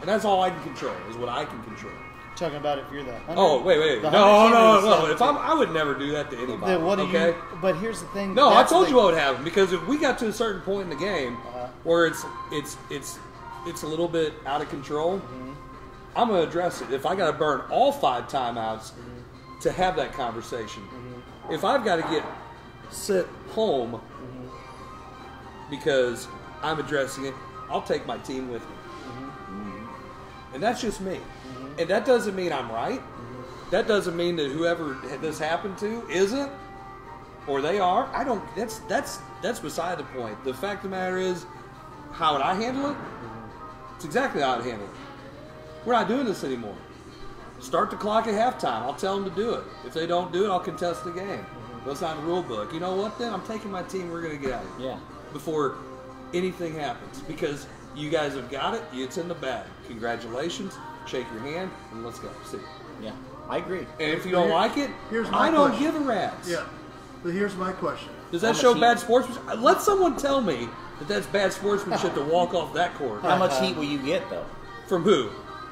And that's all I can control is what I can control. Talking about if you're the hunter, Oh wait, wait, the no, no, no! If I'm, I would never do that to anybody. Then what do okay? you? But here's the thing. No, I told you what would happen because if we got to a certain point in the game Uh-huh. where it's it's it's it's a little bit out of control, Mm-hmm. I'm gonna address it. If I got to burn all five timeouts Mm-hmm. to have that conversation, if I've got to get sent home Mm-hmm. because I'm addressing it, I'll take my team with me, Mm-hmm. and that's just me. And that doesn't mean I'm right. That doesn't mean that whoever this happened to isn't or they are. I don't. That's that's that's beside the point. The fact of the matter is, how would I handle it? It's exactly how I'd handle it. We're not doing this anymore. Start the clock at halftime. I'll tell them to do it. If they don't do it, I'll contest the game. Not in the rule book. You know what? Then I'm taking my team. We're going to get out of here. Yeah. Before anything happens, because you guys have got it. It's in the bag. Congratulations. Shake your hand and let's go. See. Yeah, I agree. And if you don't Here- like it, here's my I don't question. give a rat's. Yeah. But here's my question. Does that How show much bad sportsmanship? Let someone tell me that that's bad sportsmanship to walk off that court. How much heat will you get though? From who?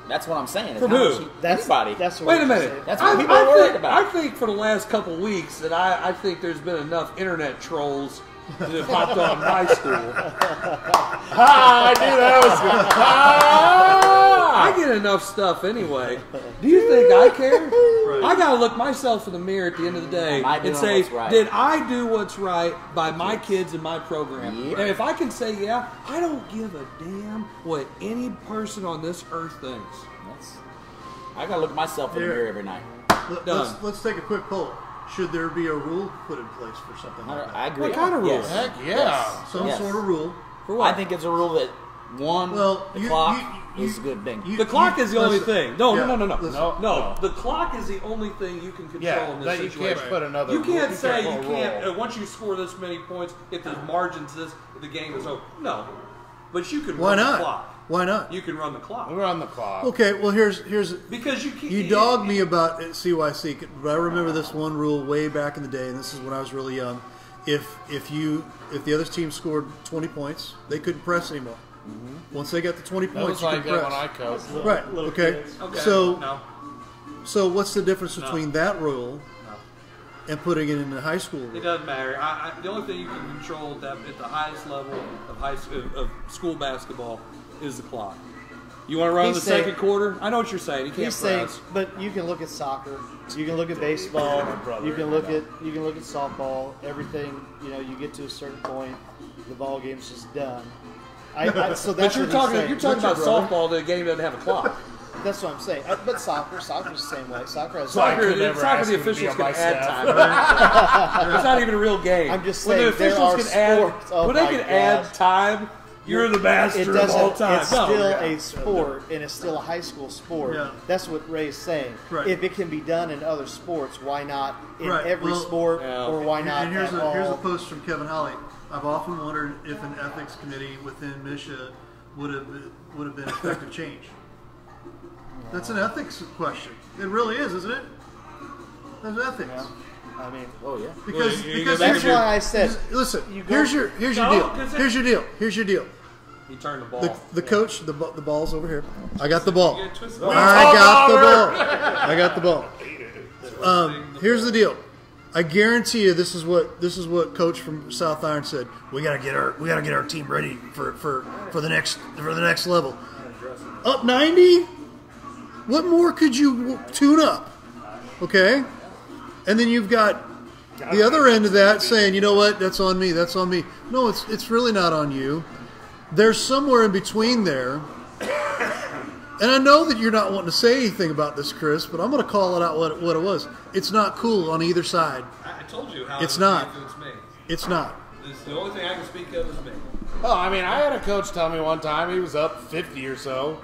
That's what I'm saying. is From how who? much heat- That's Anybody. That's what Wait a we're minute. saying. That's I, what people I are worried think, about. I think for the last couple weeks that I, I think there's been enough internet trolls that have popped on my school. Ah, I knew that was good. I get enough stuff anyway. Do you think I care? I gotta look myself in the mirror at the end of the day Am I and doing say, what's right? did I do what's right by my kids and my program? Yeah. And if I can say yeah, I don't give a damn what any person on this earth thinks. That's, I gotta look at myself in the Here. mirror every night. Let, Done. us let's take a quick poll. Should there be a rule put in place for something I, like that? I agree. What kind of rule? Yes. Heck yeah. Yes. Some Yes. sort of rule. For what? I think it's a rule that one Well, the you- clock you- is a good thing. you- the clock is the only thing. No, Yeah, no, no, no, no, no, no. The clock is the only thing you can control Yeah, in this that you situation. can't put another You can't you say can't you can't. Uh, once you score this many points, if the margins this, the game is over. No, but you can Why run the not? clock. Why not? You can run the clock We're on the clock. Okay, well here's here's because you can, you dog me about CYC, but I remember this one rule way back in the day, and this is when I was really young. If if you if the other team scored 20 points, they couldn't press anymore. Mm-hmm. Once they got to 20 That points, was you like could that press. when I coached. right. Okay. Okay. So no, so what's the difference No. between that rule and putting it in the high school it doesn't matter. I, I, the only thing you can control at, that, at the highest level of high school, of school basketball is the clock. You want to run He's the saying- second quarter? I know what you're saying. You can't He's saying, but you can look at soccer, you can look at baseball, you can look at you can look at softball. Everything, you know, you get to a certain point, the ball game's just done. I, I, so that's But you're what talking. You're talking about brother? softball. The game doesn't have a clock. That's what I'm saying. Uh, But soccer, soccer's the same way. Soccer has Soccer, could never soccer the him officials can add staff. time. it's not even a real game. I'm just saying. when the saying, there officials are can add sports- oh when they my can add time. You're the master It of doesn't. all time. It's No, still yeah. a sport, and it's still a high school sport. Yeah. That's what Ray's saying. Right. If it can be done in other sports, why not in Right. every Well, sport, Yeah. or why And- not and here's at a here's a post from Kevin Holly. I've often wondered if an ethics committee within MSHSAA would have been, would have been effective change. That's an ethics question. It really is, isn't it? There's ethics. I mean, Oh yeah. Because, Well, you- you because that's here's your- why I said listen. you go- here's your here's your No, deal. 'cause Here's your deal. Here's your deal. He turned the ball. The, the coach, the the ball's over here. I got the ball. You get twisted. I got the ball. I got the ball. Um, here's the deal. I guarantee you, this is what this is what Coach from South Iron said. We gotta get our we gotta get our team ready for for for the next for the next level. up 90? What more could you tune up? Okay? And then you've got the other end of that saying, you know what, that's on me, that's on me. No, it's, it's really not on you. There's somewhere in between there. And I know that you're not wanting to say anything about this, Chris, but I'm going to call it out what it, what it was. It's not cool on either side. I I told you how It's not. influenced me. It's not. This the only thing I can speak of is me. Well, I mean, I had a coach tell me one time he was up 50 or so,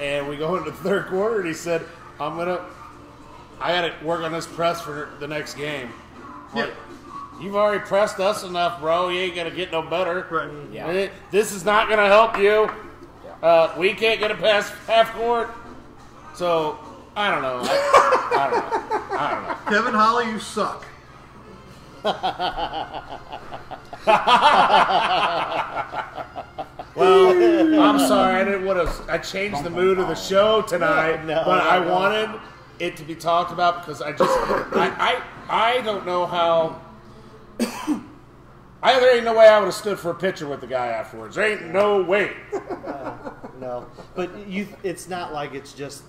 and we go into the third quarter, and he said, "I'm gonna, I got to work on this press for the next game." Like, You've already pressed us enough, bro. You ain't gonna get no better. Right. Yeah. This is not gonna help you. Uh, we can't get it past half court. So I don't know. I, I don't know. I don't know. Kevin Holly, you suck. Well, I'm sorry. I didn't want to. I changed the mood of the show tonight, No, but no, I no. wanted it to be talked about because I just I I, I don't know how. I there ain't no way I would have stood for a picture with the guy afterwards. There ain't no way. Uh, no, but you. It's not like it's just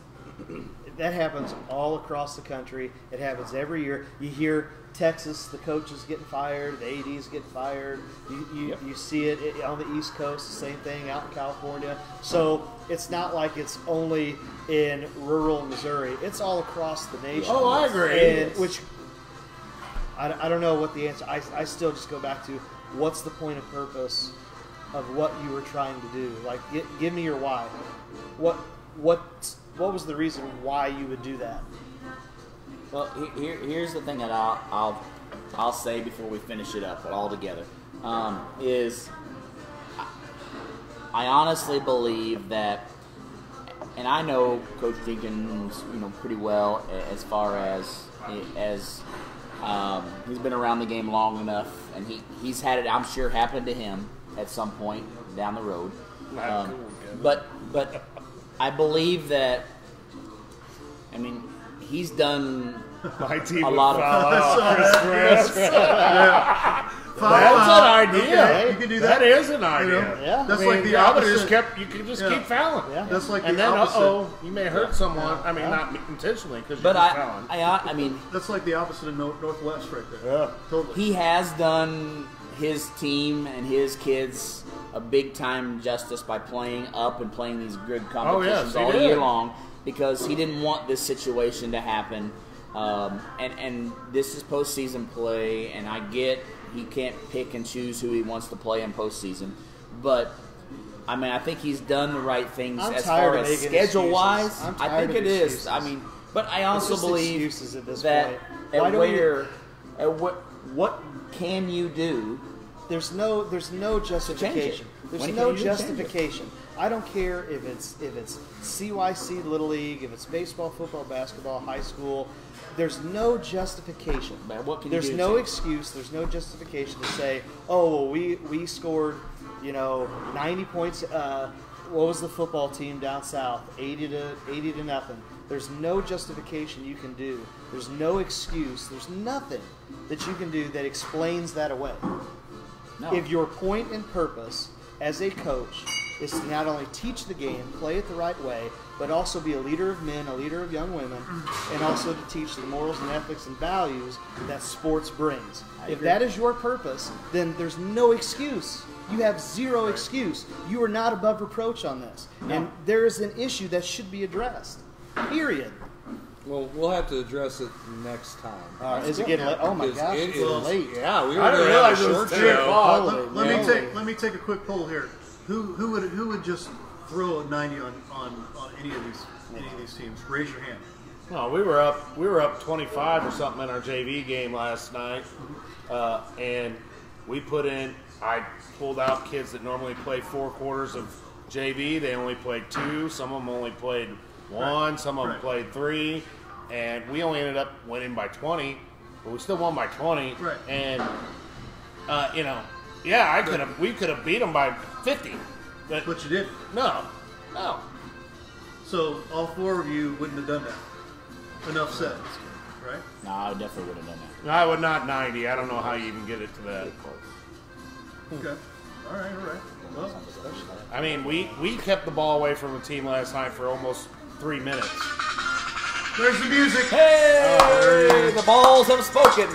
that happens all across the country. It happens every year. You hear Texas, the coaches getting fired, the ads getting fired. You you, you see it i- on the East Coast, the same thing out in California. So it's not like it's only in rural Missouri. It's all across the nation. Oh, I agree. And which I, I don't know what the answer. I, I still just go back to what's the point of purpose of what you were trying to do. Like, gi- give me your why. What what what was the reason why you would do that? Well, here, here's the thing that I'll, I'll I'll say before we finish it up but all together um, is I honestly believe that, and I know Coach Jenkins, you know, pretty well as far as as um, he's been around the game long enough, and he he's had it. I'm sure happen to him at some point down the road. Um, but but I believe that. I mean, he's done My team a lot of. out Chris Chris. Foul That's out. an idea. Okay, you can do that. That is an You idea. know? Yeah. That's I mean, like the y'all opposite. just kept. You can just Yeah. keep fouling. Yeah. That's like and the then, uh opposite. oh, you may hurt someone. I mean, not intentionally because But you're just I, fouling. I, I mean, That's like the opposite of Northwest right there. Yeah. Totally. he has done his team and his kids a big time justice by playing up and playing these good competitions Oh, he all did. year long because he didn't want this situation to happen. Um, and and this is postseason play, and I get he can't pick and choose who he wants to play in postseason, but. I mean, I think he's done the right things I'm as far as schedule wise. I think it is. excuses. I mean, but I also believe at this that point. at Why don't we- where, at what, what can you do There's no there's no justification. There's When no can you change it? justification. I don't care if it's if it's CYC Little League, if it's baseball, football, basketball, high school. There's no justification. But what can you there's do no it? excuse. There's no justification to say, oh, well, we we scored, you know, 90 points. Uh, what was the football team down south? 80 to 80 to nothing. There's no justification you can do. There's no excuse. There's nothing that you can do that explains that away. No. If your point and purpose as a coach is to not only teach the game, play it the right way, but also be a leader of men, a leader of young women, mm-hmm. and also to teach the morals and ethics and values that sports brings. If that is your purpose, then there's no excuse. You have zero excuse. You are not above reproach on this. And there is an issue that should be addressed. Period. Well, we'll have to address it next time. All right, is it getting late? Oh my gosh, it it's is- late. Yeah, we were I didn't going to have realize a it was short three o'clock. let, let me take let me take a quick poll here. Who who would who would just throw a ninety on, on, on any of these any of these teams? Raise your hand. No, we were up. We were up 25 or something in our JV game last night, uh, and we put in. I pulled out kids that normally play four quarters of JV. They only played two. Some of them only played one. Some of them Right. played three, and we only ended up winning by 20. But we still won by 20. Right. And uh, you know, yeah, I could have. We could have beat them by 50. But But you did. no, no. So all four of you wouldn't have done that. Enough said. Right? No, I definitely would have done that. I would not 90. I don't know how you even get it to that. Okay. All right, all right. Well, I mean, we, we kept the ball away from the team last night for almost three minutes. There's the music. Hey, the balls have spoken.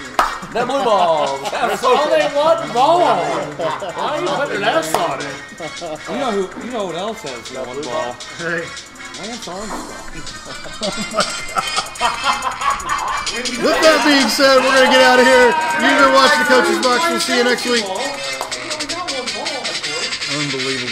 The blue balls have There's only spoken. one ball. Why are you putting an S on it? You know who? You know what else has one ball? Hey. Lance Armstrong. With that being said, we're going to get out of here. You've been watching the Coach's Box. We'll see you next week. Unbelievable.